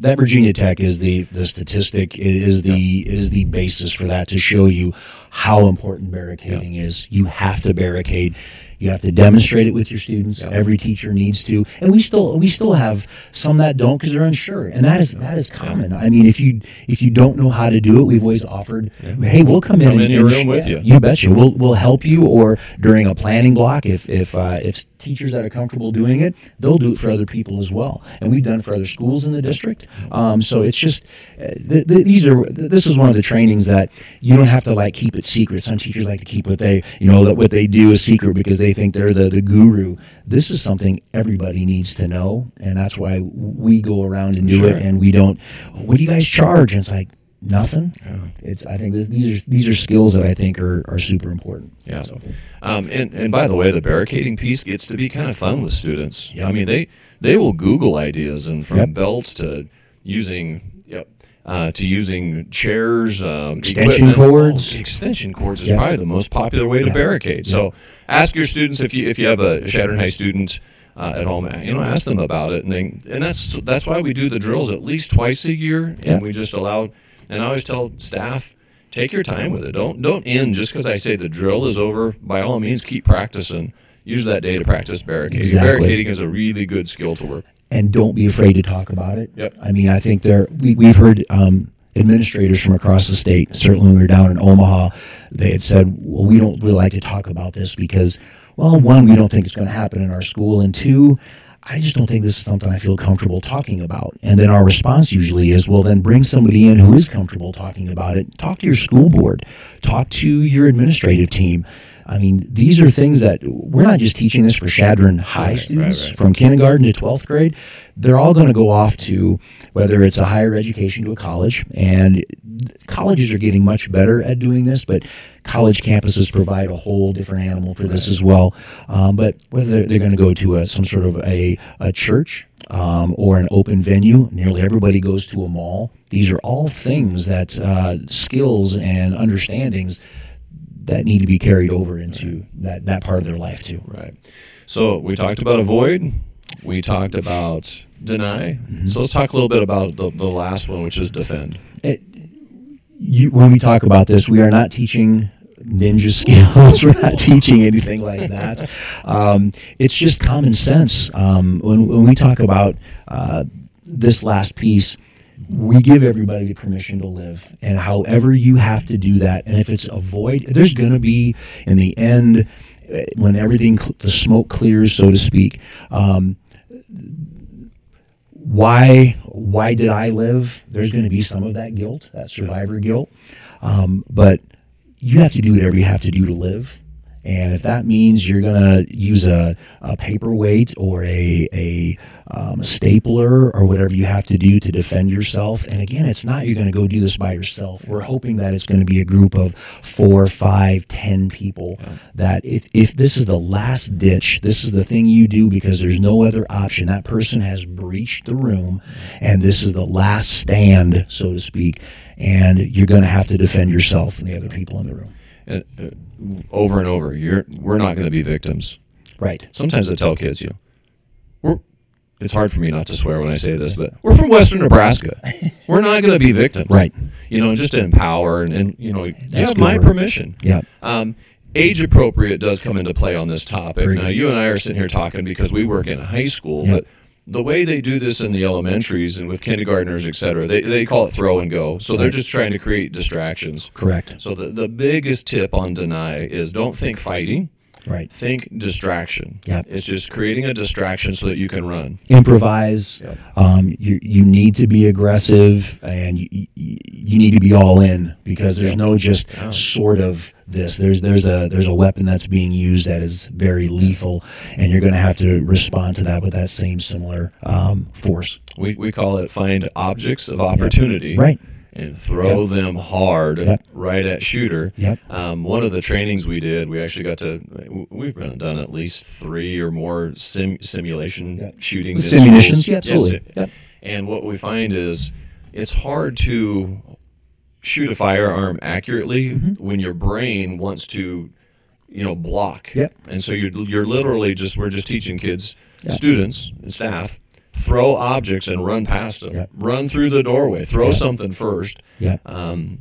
Speaker 2: that Virginia Tech is the the statistic. is the is the basis for that to show you how important barricading is. You have to barricade. You have to demonstrate it with your students.
Speaker 1: Yeah.
Speaker 2: Every teacher needs to, and we still we still have some that don't because they're unsure, and that is that is common. I mean, if you if you don't know how to do it, we've always offered, hey, we'll come in
Speaker 1: Come
Speaker 2: and,
Speaker 1: in your room with
Speaker 2: yeah,
Speaker 1: you.
Speaker 2: You betcha. We'll we'll help you, or during a planning block, if if uh, if teachers that are comfortable doing it, they'll do it for other people as well. And we've done it for other schools in the district. Um, so it's just uh, th- th- these are th- this is one of the trainings that you don't have to like keep it secret. Some teachers like to keep what they you know that what they do is secret because they think they're the the guru. This is something everybody needs to know, and that's why we go around and do
Speaker 1: Sure.
Speaker 2: it. And we don't. What do you guys charge? And it's like. Nothing. It's. I think this, these are these are skills that I think are, are super important.
Speaker 1: Yeah.
Speaker 2: So,
Speaker 1: Um, and, and by the way, the barricading piece gets to be kind of fun with students.
Speaker 2: Yep.
Speaker 1: I mean, they they will Google ideas, and from
Speaker 2: Yep.
Speaker 1: belts to using yep uh, to using chairs, um,
Speaker 2: Extension cords.
Speaker 1: Oh, extension cords is
Speaker 2: Yep.
Speaker 1: probably the most popular way to
Speaker 2: Yeah.
Speaker 1: barricade. So ask your students if you if you have a Chadron High student. Uh, at home, you know, ask them about it, and they, and that's that's why we do the drills at least twice a year, and
Speaker 2: Yeah.
Speaker 1: we just allow. And I always tell staff, take your time with it. Don't don't end just because I say the drill is over. By all means, keep practicing. Use that day to practice barricading.
Speaker 2: Exactly.
Speaker 1: Barricading is a really good skill to work.
Speaker 2: and don't be afraid to talk about it.
Speaker 1: Yep.
Speaker 2: I mean, I think there we, we've heard um, administrators from across the state. Certainly, when we were down in Omaha, they had said, "Well, we don't really like to talk about this because, well, one, we don't think it's going to happen in our school, and two." I just don't think this is something I feel comfortable talking about. And then our response usually is, well, then bring somebody in who is comfortable talking about it. Talk to your school board. Talk to your administrative team. I mean, these are things that we're not just teaching this for Chadron High
Speaker 1: Right, right,
Speaker 2: students
Speaker 1: right.
Speaker 2: from kindergarten to 12th grade. They're all going to go off to whether it's a higher education to a college. And colleges are getting much better at doing this, but college campuses provide a whole different animal for this as well. Um, but whether they're, they're going to go to a, some sort of a, a church um, or an open venue, nearly everybody goes to a mall. These are all things that uh, skills and understandings that need to be carried over into that, that part of their life too.
Speaker 1: Right. So we talked about avoid. We talked about deny. So let's talk a little bit about the, the last one, which is defend.
Speaker 2: it, you, when we talk about this, we are not teaching ninja skills. We're not teaching anything like that. Um, it's just common sense. Um, when, when we talk about uh, this last piece, we give everybody the permission to live, and however you have to do that, and if it's avoid, there's going to be in the end eh, when everything the smoke clears, so to speak. Um, why why did I live? There's going to be some of that guilt, that survivor guilt, um, but you have to do whatever you have to do to live, And if that means you're going to use a, a paperweight or a, a um, stapler or whatever you have to do to defend yourself, and again, it's not you're going to go do this by yourself. We're hoping that it's going to be a group of four, five, ten people. Yeah. That if, if this is the last ditch, this is the thing you do because there's no other option. That person has breached the room, and this is the last stand, so to speak, and you're going to have to defend yourself and the other people in the room.
Speaker 1: And, uh, over and over. You're we're not going to be victims.
Speaker 2: Right.
Speaker 1: Sometimes I tell kids, you know, we're. It's hard for me not to swear when I say this, but we're from Western Nebraska. We're not going to be victims.
Speaker 2: Right.
Speaker 1: You know, just to empower and, and you know, you have my permission.
Speaker 2: Yeah.
Speaker 1: Um, age appropriate does come into play on this topic. Very now, good. you and I are sitting here talking because we work in a high school, but the way they do this in the elementaries and with kindergartners, et cetera, they, they call it throw and go. So they're just trying to create distractions.
Speaker 2: Correct.
Speaker 1: So the, the biggest tip on deny is don't think fighting.
Speaker 2: Right.
Speaker 1: Think distraction.
Speaker 2: Yeah.
Speaker 1: It's just creating a distraction so that you can run.
Speaker 2: Improvise. Yep. Um, you, you need to be aggressive and you, you need to be all in because there's no just yeah. sort of this. There's there's a there's a weapon that's being used that is very lethal, and you're going to have to respond to that with that same similar um, force.
Speaker 1: We, we call it find objects of opportunity.
Speaker 2: Yep. Right
Speaker 1: and throw yep. them hard
Speaker 2: yep.
Speaker 1: right at shooter.
Speaker 2: Yep.
Speaker 1: Um, one of the trainings we did, we actually got to, we've been done at least three or more sim, simulation yep. shootings.
Speaker 2: Simulations, yeah, absolutely.
Speaker 1: Yes. And what we find is it's hard to shoot a firearm accurately mm-hmm. when your brain wants to, you know, block.
Speaker 2: Yep.
Speaker 1: And so you're, you're literally just, we're just teaching kids, students, and staff throw objects and run past them.
Speaker 2: Yep.
Speaker 1: Run through the doorway. Throw yep. something first.
Speaker 2: Yeah.
Speaker 1: Um,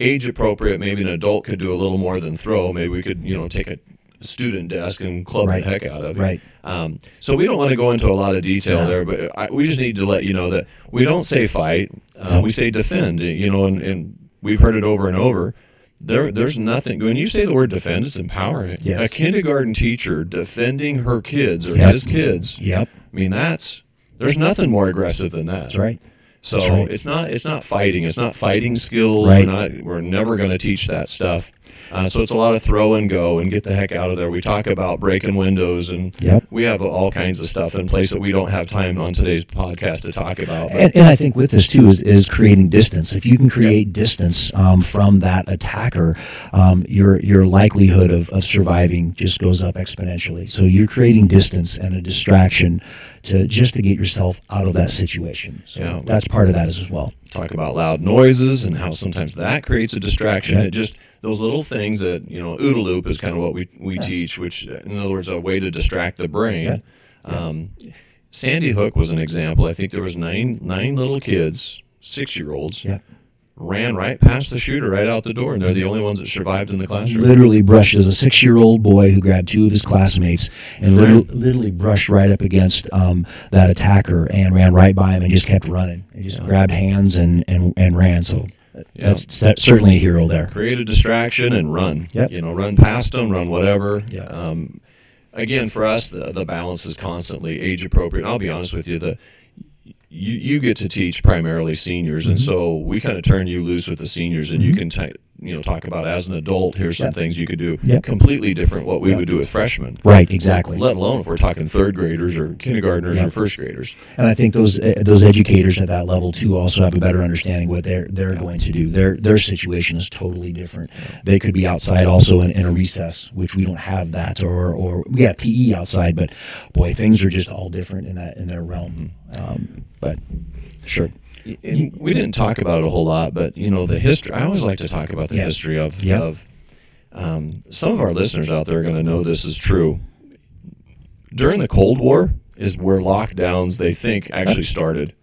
Speaker 1: age appropriate. Maybe an adult could do a little more than throw. Maybe we could, you know, take a student desk and club
Speaker 2: right.
Speaker 1: the heck out of it.
Speaker 2: Right.
Speaker 1: Um, so we don't want to go into a lot of detail no. there, but I, we just need to let you know that we don't say fight. Uh. We say defend. You know, and, and we've heard it over and over. There, there's nothing. When you say the word defend, it's empowering.
Speaker 2: Yes.
Speaker 1: A kindergarten teacher defending her kids or
Speaker 2: yep.
Speaker 1: his kids.
Speaker 2: Yep.
Speaker 1: I mean, that's there's nothing more aggressive than that.
Speaker 2: That's right.
Speaker 1: So
Speaker 2: right.
Speaker 1: it's not it's not fighting. It's not fighting skills.
Speaker 2: Right.
Speaker 1: We're not we're never going to teach that stuff. Uh, so it's a lot of throw and go and get the heck out of there. We talk about breaking windows and
Speaker 2: yep.
Speaker 1: we have all kinds of stuff in place that we don't have time on today's podcast to talk about.
Speaker 2: And, and, I think with this too is, is creating distance. If you can create yep. distance um, from that attacker, um, your your likelihood of, of surviving just goes up exponentially. So you're creating distance and a distraction to just to get yourself out of that situation. So yeah, that's part of that as well.
Speaker 1: Talk about loud noises and how sometimes that creates a distraction. It just those little things that you know, OODA loop is kind of what we we yeah. teach, which in other words, a way to distract the brain. Um, Sandy Hook was an example. I think there was nine nine little kids, six year olds, ran right past the shooter, right out the door, and they're the only ones that survived in the classroom.
Speaker 2: Literally brushed as a six-year-old boy who grabbed two of his classmates and literally, literally brushed right up against um, that attacker and ran right by him and just kept running. He just yeah. grabbed hands and, and, and ran. So that's certainly a hero there.
Speaker 1: Create a distraction and run.
Speaker 2: Yep.
Speaker 1: You know, run past them, run whatever.
Speaker 2: Yeah.
Speaker 1: Um, again, for us, the, the balance is constantly age appropriate. I'll be honest with you, the you, you get to teach primarily seniors, mm-hmm. and so we kind of turn you loose with the seniors, and mm-hmm. you can t- you know talk about as an adult. Here's some things you could do
Speaker 2: yep.
Speaker 1: completely different what we yep. would do with freshmen.
Speaker 2: Right, exactly.
Speaker 1: Let alone if we're talking third graders or kindergartners yep. or first graders.
Speaker 2: And I think those uh, those educators at that level too also have a better understanding what they're they're yeah. going to do. Their their situation is totally different. They could be outside also in, in a recess, which we don't have that, or or we have PE outside, but boy, things are just all different in that in their realm. Mm-hmm. Um, but sure
Speaker 1: and we didn't talk about it a whole lot, but you know the history. I always like to talk about the history of
Speaker 2: yep.
Speaker 1: of um, some of our listeners out there are going to know this is true. During the Cold War is where lockdowns they think actually started.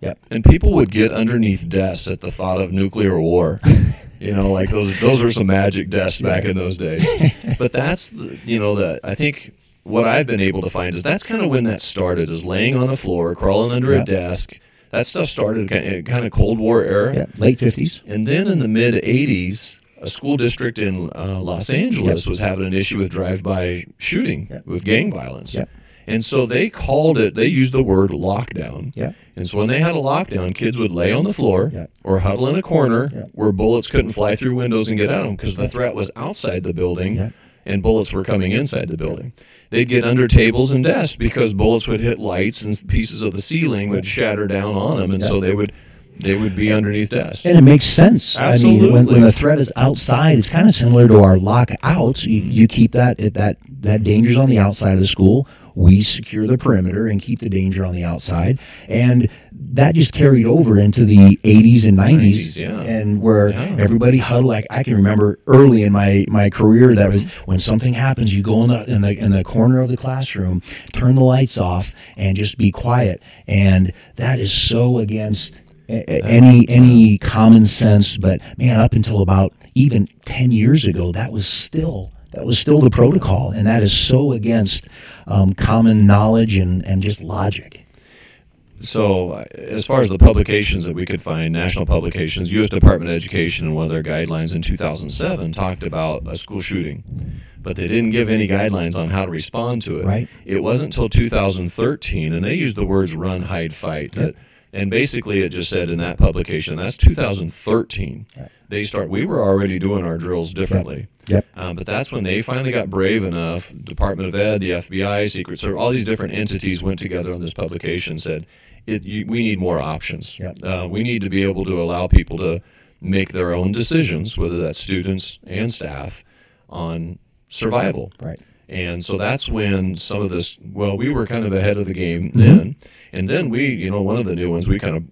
Speaker 2: Yep.
Speaker 1: And people would get underneath desks at the thought of nuclear war. you know, like those those are some magic desks back in those days. but that's you know that I think what I've been able to find is that's kind of when that started is laying on a floor, crawling under yep. a desk that stuff started kind of Cold War era.
Speaker 2: Yeah, late 50s.
Speaker 1: And then in the mid 80s, a school district in uh, Los Angeles yep. was having an issue with drive-by shooting yep. with gang violence.
Speaker 2: Yep.
Speaker 1: And so they called it, they used the word lockdown.
Speaker 2: Yeah.
Speaker 1: And so when they had a lockdown, kids would lay on the floor
Speaker 2: yeah.
Speaker 1: or huddle in a corner
Speaker 2: yeah.
Speaker 1: where bullets couldn't fly through windows and get at them because the threat was outside the building. And bullets were coming inside the building. They'd get under tables and desks because bullets would hit lights and pieces of the ceiling would shatter down on them, and so they would they would be underneath desks.
Speaker 2: And it makes sense. I mean, when,
Speaker 1: Absolutely.
Speaker 2: when the threat is outside, it's kind of similar to our lockout. You, you keep that that that danger's on the outside of the school. We secure the perimeter and keep the danger on the outside, and that just carried over into the 80s and 90s,
Speaker 1: 90s, yeah.
Speaker 2: and where
Speaker 1: Yeah.
Speaker 2: everybody huddled. Like I can remember early in my my career, that was when something happens, you go in the in the in the corner of the classroom, turn the lights off, and just be quiet. And that is so against any any common sense. But man, up until about even ten years ago, that was still that was still the protocol, and that is so against um, common knowledge and and just logic.
Speaker 1: So, uh, as far as the publications that we could find, national publications, U.S. Department of Education, in one of their guidelines in 2007, talked about a school shooting, but they didn't give any guidelines on how to respond to it.
Speaker 2: Right.
Speaker 1: It wasn't until 2013, and they used the words "run, hide, fight." That, and basically, it just said in that publication, that's 2013. They start. We were already doing our drills differently.
Speaker 2: Yep.
Speaker 1: Um, but that's when they finally got brave enough. Department of Ed, the FBI, Secret Service, all these different entities went together on this publication. Said, it, you, "We need more options.
Speaker 2: Yep.
Speaker 1: Uh, we need to be able to allow people to make their own decisions, whether that's students and staff, on survival."
Speaker 2: Right.
Speaker 1: And so that's when some of this. Well, we were kind of ahead of the game
Speaker 2: Mm-hmm.
Speaker 1: then, and then we, you know, one of the new ones we kind of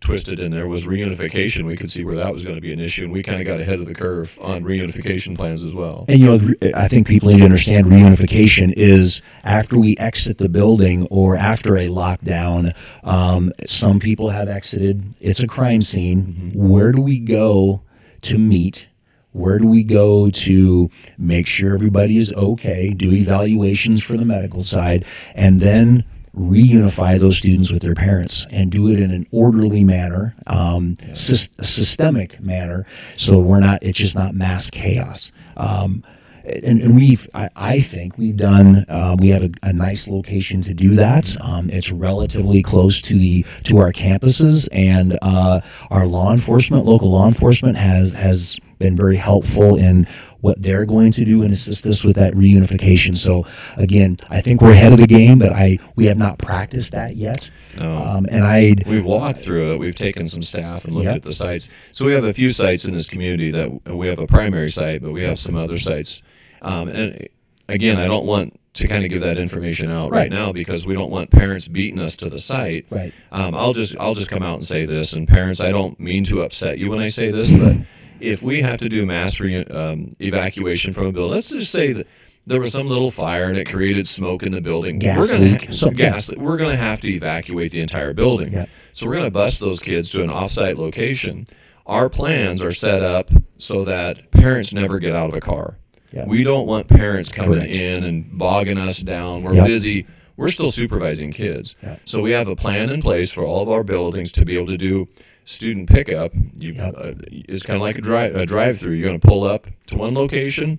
Speaker 1: twisted in there was reunification. We could see where that was going to be an issue, and we kind of got ahead of the curve on reunification plans as well.
Speaker 2: And you know, I think people need to understand reunification is after we exit the building or after a lockdown. Um, some people have exited. It's a crime scene. Where do we go to meet? Where do we go to make sure everybody is okay? Do evaluations for the medical side, and then reunify those students with their parents and do it in an orderly manner, um, sys- systemic manner, so we're not. It's just not mass chaos. Um, and, and we've, I, I think we've done. Uh, we have a, a nice location to do that. Um, it's relatively close to the to our campuses, and uh, our law enforcement, local law enforcement, has has been very helpful in what they're going to do and assist us with that reunification. So again, I think we're ahead of the game, but I we have not practiced that yet.
Speaker 1: No.
Speaker 2: Um, and I
Speaker 1: We've walked through it. We've taken some staff and looked
Speaker 2: Yep.
Speaker 1: at the sites. So we have a few sites in this community that we have a primary site, but we have some other sites. Um, and again, I don't want to kind of give that information out right,
Speaker 2: Right.
Speaker 1: now because we don't want parents beating us to the site.
Speaker 2: Right.
Speaker 1: Um, I'll just I'll just come out and say this, and parents, I don't mean to upset you when I say this, but if we have to do mass re- um, evacuation from a building, let's just say that there was some little fire and it created smoke in the building.
Speaker 2: Gas
Speaker 1: we're gonna
Speaker 2: leak.
Speaker 1: ha-
Speaker 2: So-
Speaker 1: gas. We're going to have to evacuate the entire building.
Speaker 2: Yeah.
Speaker 1: So we're going to bus those kids to an offsite location. Our plans are set up so that parents never get out of a car.
Speaker 2: Yeah.
Speaker 1: We don't want parents coming
Speaker 2: Correct.
Speaker 1: in and bogging us down. We're
Speaker 2: Yep.
Speaker 1: busy. We're still supervising kids.
Speaker 2: Yeah.
Speaker 1: So we have a plan in place for all of our buildings to be able to do student pickup. You,
Speaker 2: Yep.
Speaker 1: uh, it's kind of like a drive a drive-through. You're going to pull up to one location,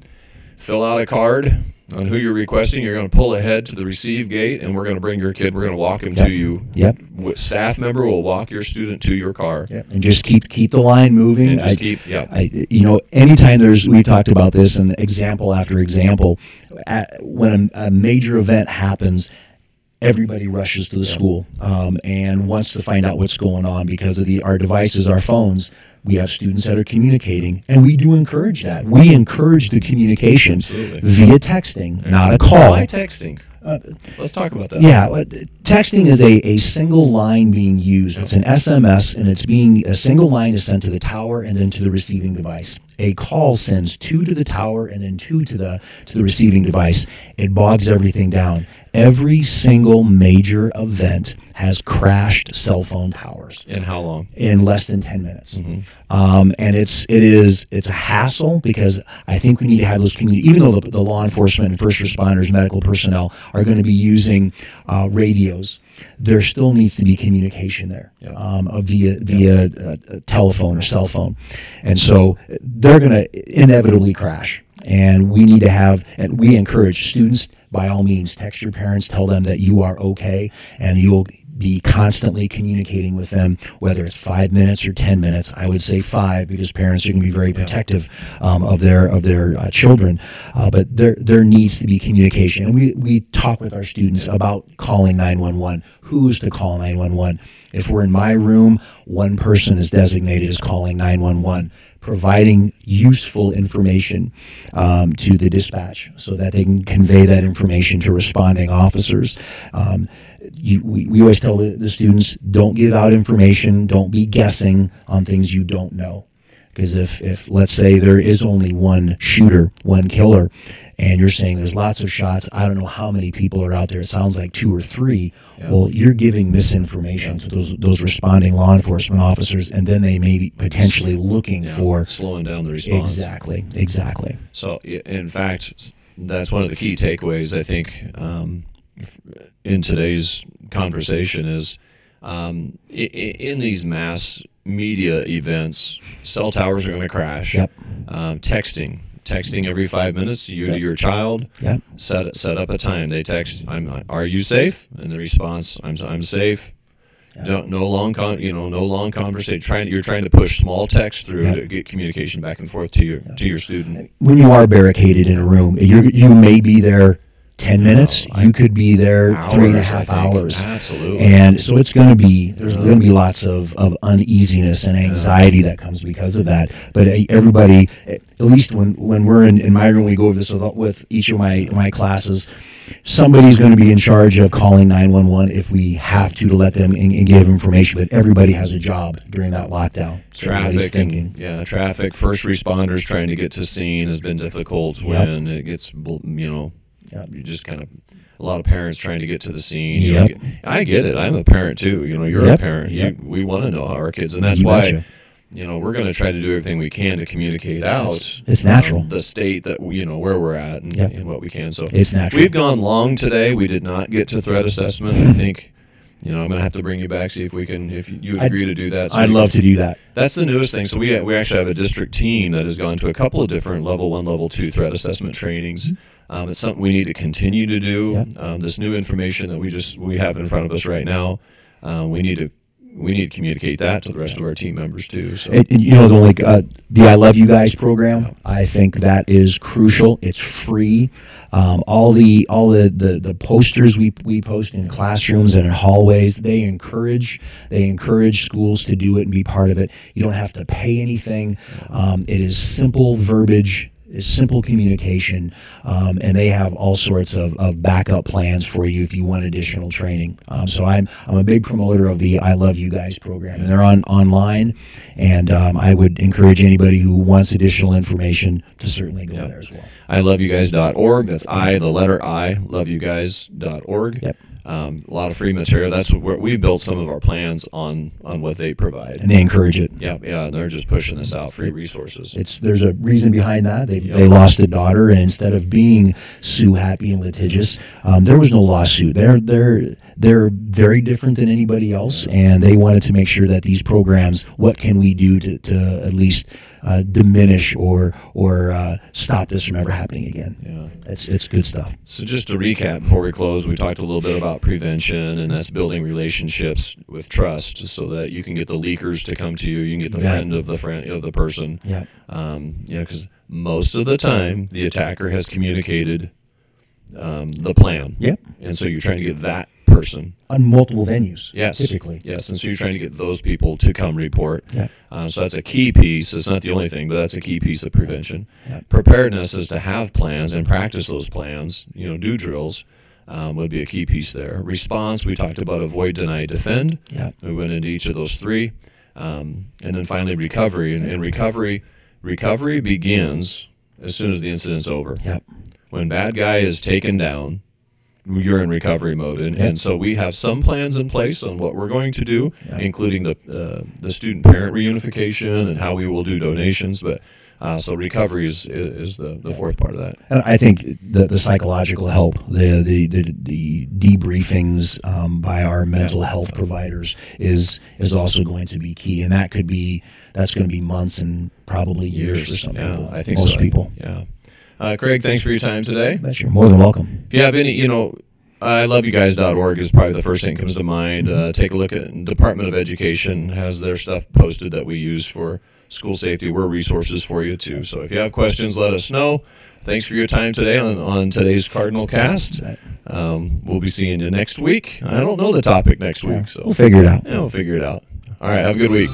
Speaker 1: fill out a card on who you're requesting. You're going to pull ahead to the receive gate, and we're going to bring your kid. We're going to walk him
Speaker 2: Yep.
Speaker 1: to you.
Speaker 2: Yep.
Speaker 1: W- Staff member will walk your student to your car. Yep.
Speaker 2: and just keep keep the line moving.
Speaker 1: And just
Speaker 2: I-
Speaker 1: keep- yeah.
Speaker 2: I, you know, anytime there's we talked about this and example after example, when a, a major event happens, everybody rushes to the school um, and wants to find out what's going on because of the our devices, our phones. We have students that are communicating, and we do encourage that. We encourage the communication
Speaker 1: Absolutely.
Speaker 2: via texting, not a call.
Speaker 1: Why texting? Let's talk about that.
Speaker 2: Uh, Yeah, uh, texting is a, a single line being used. It's an SMS, and it's being a single line is sent to the tower and then to the receiving device. A call sends two to the tower and then two to the to the receiving device. It bogs everything down. Every single major event has crashed cell phone towers.
Speaker 1: In how long?
Speaker 2: in less than 10 minutes. Um, and it's it is it's a hassle because i think we need to have those community even though the, the law enforcement and first responders medical personnel are going to be using uh, radios there still needs to be communication there
Speaker 1: Yeah.
Speaker 2: um, uh, via via uh, uh, telephone or cell phone. And so they're going to inevitably crash and we need to have and we encourage students by all means text your parents tell them that you are okay and you'll be constantly communicating with them, whether it's five minutes or ten minutes. I would say five because parents are going to be very protective um, of their of their uh, children. Uh, but there there needs to be communication, and we we talk with our students about calling nine one one. Who's to call nine one one? If we're in my room, one person is designated as calling nine one one providing useful information um, to the dispatch so that they can convey that information to responding officers. Um, you, we, we always tell the, the students don't give out information, don't be guessing on things you don't know. Because if, if, let's say, there is only one shooter, one killer, and you're saying there's lots of shots, I don't know how many people are out there, it sounds like two or three.
Speaker 1: Yeah.
Speaker 2: Well, you're giving misinformation to those, those responding law enforcement officers, and then they may be potentially looking
Speaker 1: Yeah,
Speaker 2: for.
Speaker 1: slowing down the response.
Speaker 2: Exactly, exactly.
Speaker 1: So, in fact, that's one of the key takeaways I think um, in today's conversation is um, in these mass media events, cell towers are going to crash.
Speaker 2: Yep.
Speaker 1: Um, texting, texting every five minutes. You to your child.
Speaker 2: Yep.
Speaker 1: Set set up a time. They text, "I'm. Are you safe?" And the response, "I'm. I'm safe." Don't no long con you know no long conversation. Trying you're trying to push small text through
Speaker 2: Yeah.
Speaker 1: to get communication back and forth to your to your student.
Speaker 2: when you are barricaded in a room, you you may be there ten minutes.
Speaker 1: I-
Speaker 2: you could be there three and a half hours.
Speaker 1: Absolutely.
Speaker 2: And so it's going to be there's going to be lots of, of uneasiness and anxiety that comes because of that. But uh, everybody, at least when, when we're in, in my room, we go over this with, with each of my my classes. Somebody's going to be in charge of calling 911 if we have to to let them and, and give information. But everybody has a job during that lockdown. So
Speaker 1: traffic and yeah traffic first responders trying to get to scene has been difficult
Speaker 2: Yep.
Speaker 1: when it gets you know
Speaker 2: Yep.
Speaker 1: you just kind of a lot of parents trying to get to the scene you know, i get it i'm a parent too you know you're
Speaker 2: Yep.
Speaker 1: a parent
Speaker 2: Yep.
Speaker 1: you, we want to know how our kids and that's
Speaker 2: You
Speaker 1: why
Speaker 2: betcha.
Speaker 1: you know we're going to try to do everything we can to communicate out
Speaker 2: It's- it's natural.
Speaker 1: the state that we- you know where we're at and,
Speaker 2: Yep.
Speaker 1: and what we can so
Speaker 2: It's natural.
Speaker 1: we've gone long today we did not get to threat assessment i think you know i'm going to have to bring you back see if we can if you would
Speaker 2: I'd-
Speaker 1: agree to do that so
Speaker 2: I'd love
Speaker 1: can-
Speaker 2: to do that.
Speaker 1: that's the newest thing. So we we actually have a district team that has gone to a couple of different level one, level two threat assessment trainings. Um, it's something we need to continue to do.
Speaker 2: Mm-hmm.
Speaker 1: Um, this new information that we just we have in front of us right now, uh, we need to we need to communicate that to the rest of our team members too. So
Speaker 2: And, and, you know, the like uh, the I Love U Guys program. I think that is crucial. It's free. Um, all the all the, the, the posters we, we post in classrooms and in hallways. They encourage they encourage schools to do it and be part of it. You don't have to pay anything. Um, it is simple verbiage. Is simple communication, um, and they have all sorts of, of backup plans for you if you want additional training. Um, so I'm I'm a big promoter of the I Love U Guys program, and they're on online, and um, I would encourage anybody who wants additional information to certainly go
Speaker 1: Yeah.
Speaker 2: there as well.
Speaker 1: I love you guys.org. That's I, the letter I, love you guys.org.
Speaker 2: Yep.
Speaker 1: Um, a lot of free material. That's where we built some of our plans on on what they provide.
Speaker 2: And they encourage it.
Speaker 1: Yeah, yeah, they're just pushing this out, free resources.
Speaker 2: It's there's a reason behind that. They
Speaker 1: Yep.
Speaker 2: they lost a daughter, and instead of being sue happy and litigious, um, there was no lawsuit. They're they're they're very different than anybody else, and they wanted to make sure that these programs, what can we do to, to at least uh, diminish or or uh, stop this from ever happening again?
Speaker 1: Yeah.
Speaker 2: It's it's good stuff.
Speaker 1: So just to recap before we close, we talked a little bit about prevention, and that's building relationships with trust, so that you can get the leakers to come to you, you can get the
Speaker 2: Yeah.
Speaker 1: friend of the friend of the person.
Speaker 2: Yeah.
Speaker 1: Um, you know, because most of the time the attacker has communicated um, the plan.
Speaker 2: Yep.
Speaker 1: And so you're trying to get that person.
Speaker 2: On multiple venues.
Speaker 1: Yes.
Speaker 2: Typically.
Speaker 1: Yes. And so you're trying to get those people to come report.
Speaker 2: Yeah.
Speaker 1: Uh, so that's a key piece. It's not the only thing, but that's a key piece of prevention.
Speaker 2: Yeah.
Speaker 1: Preparedness is to have plans and practice those plans. You know, do drills um, would be a key piece there. Response, we talked about avoid, deny, defend.
Speaker 2: Yeah.
Speaker 1: We went into each of those three, um, and then finally recovery. And, and recovery, recovery begins as soon as the incident's over.
Speaker 2: Yep.
Speaker 1: When bad guy is taken down, you're in recovery mode, and, and so we have some plans in place on what we're going to do,
Speaker 2: Yeah.
Speaker 1: including the uh, the student parent reunification and how we will do donations. But uh, so recovery is is the, the fourth part of that.
Speaker 2: And I think the, the psychological help, the the, the, the debriefings um, by our mental health providers is is also going to be key, and that could be that's going to be months and probably years, for some
Speaker 1: yeah,
Speaker 2: people.
Speaker 1: I think
Speaker 2: most
Speaker 1: so.
Speaker 2: people.
Speaker 1: Yeah, uh, Craig, thanks for your time today.
Speaker 2: You're more than welcome.
Speaker 1: If you have any, you know, I love you guys.org is probably the first thing that comes to mind. Uh, take a look at Department of Education has their stuff posted that we use for school safety. We're resources for you too. So if you have questions, let us know. Thanks for your time today on, on today's Cardinal Cast. Um, we'll be seeing you next week. I don't know the topic next week, so
Speaker 2: We'll figure it out.
Speaker 1: yeah, we'll figure it out. All right, have a good week.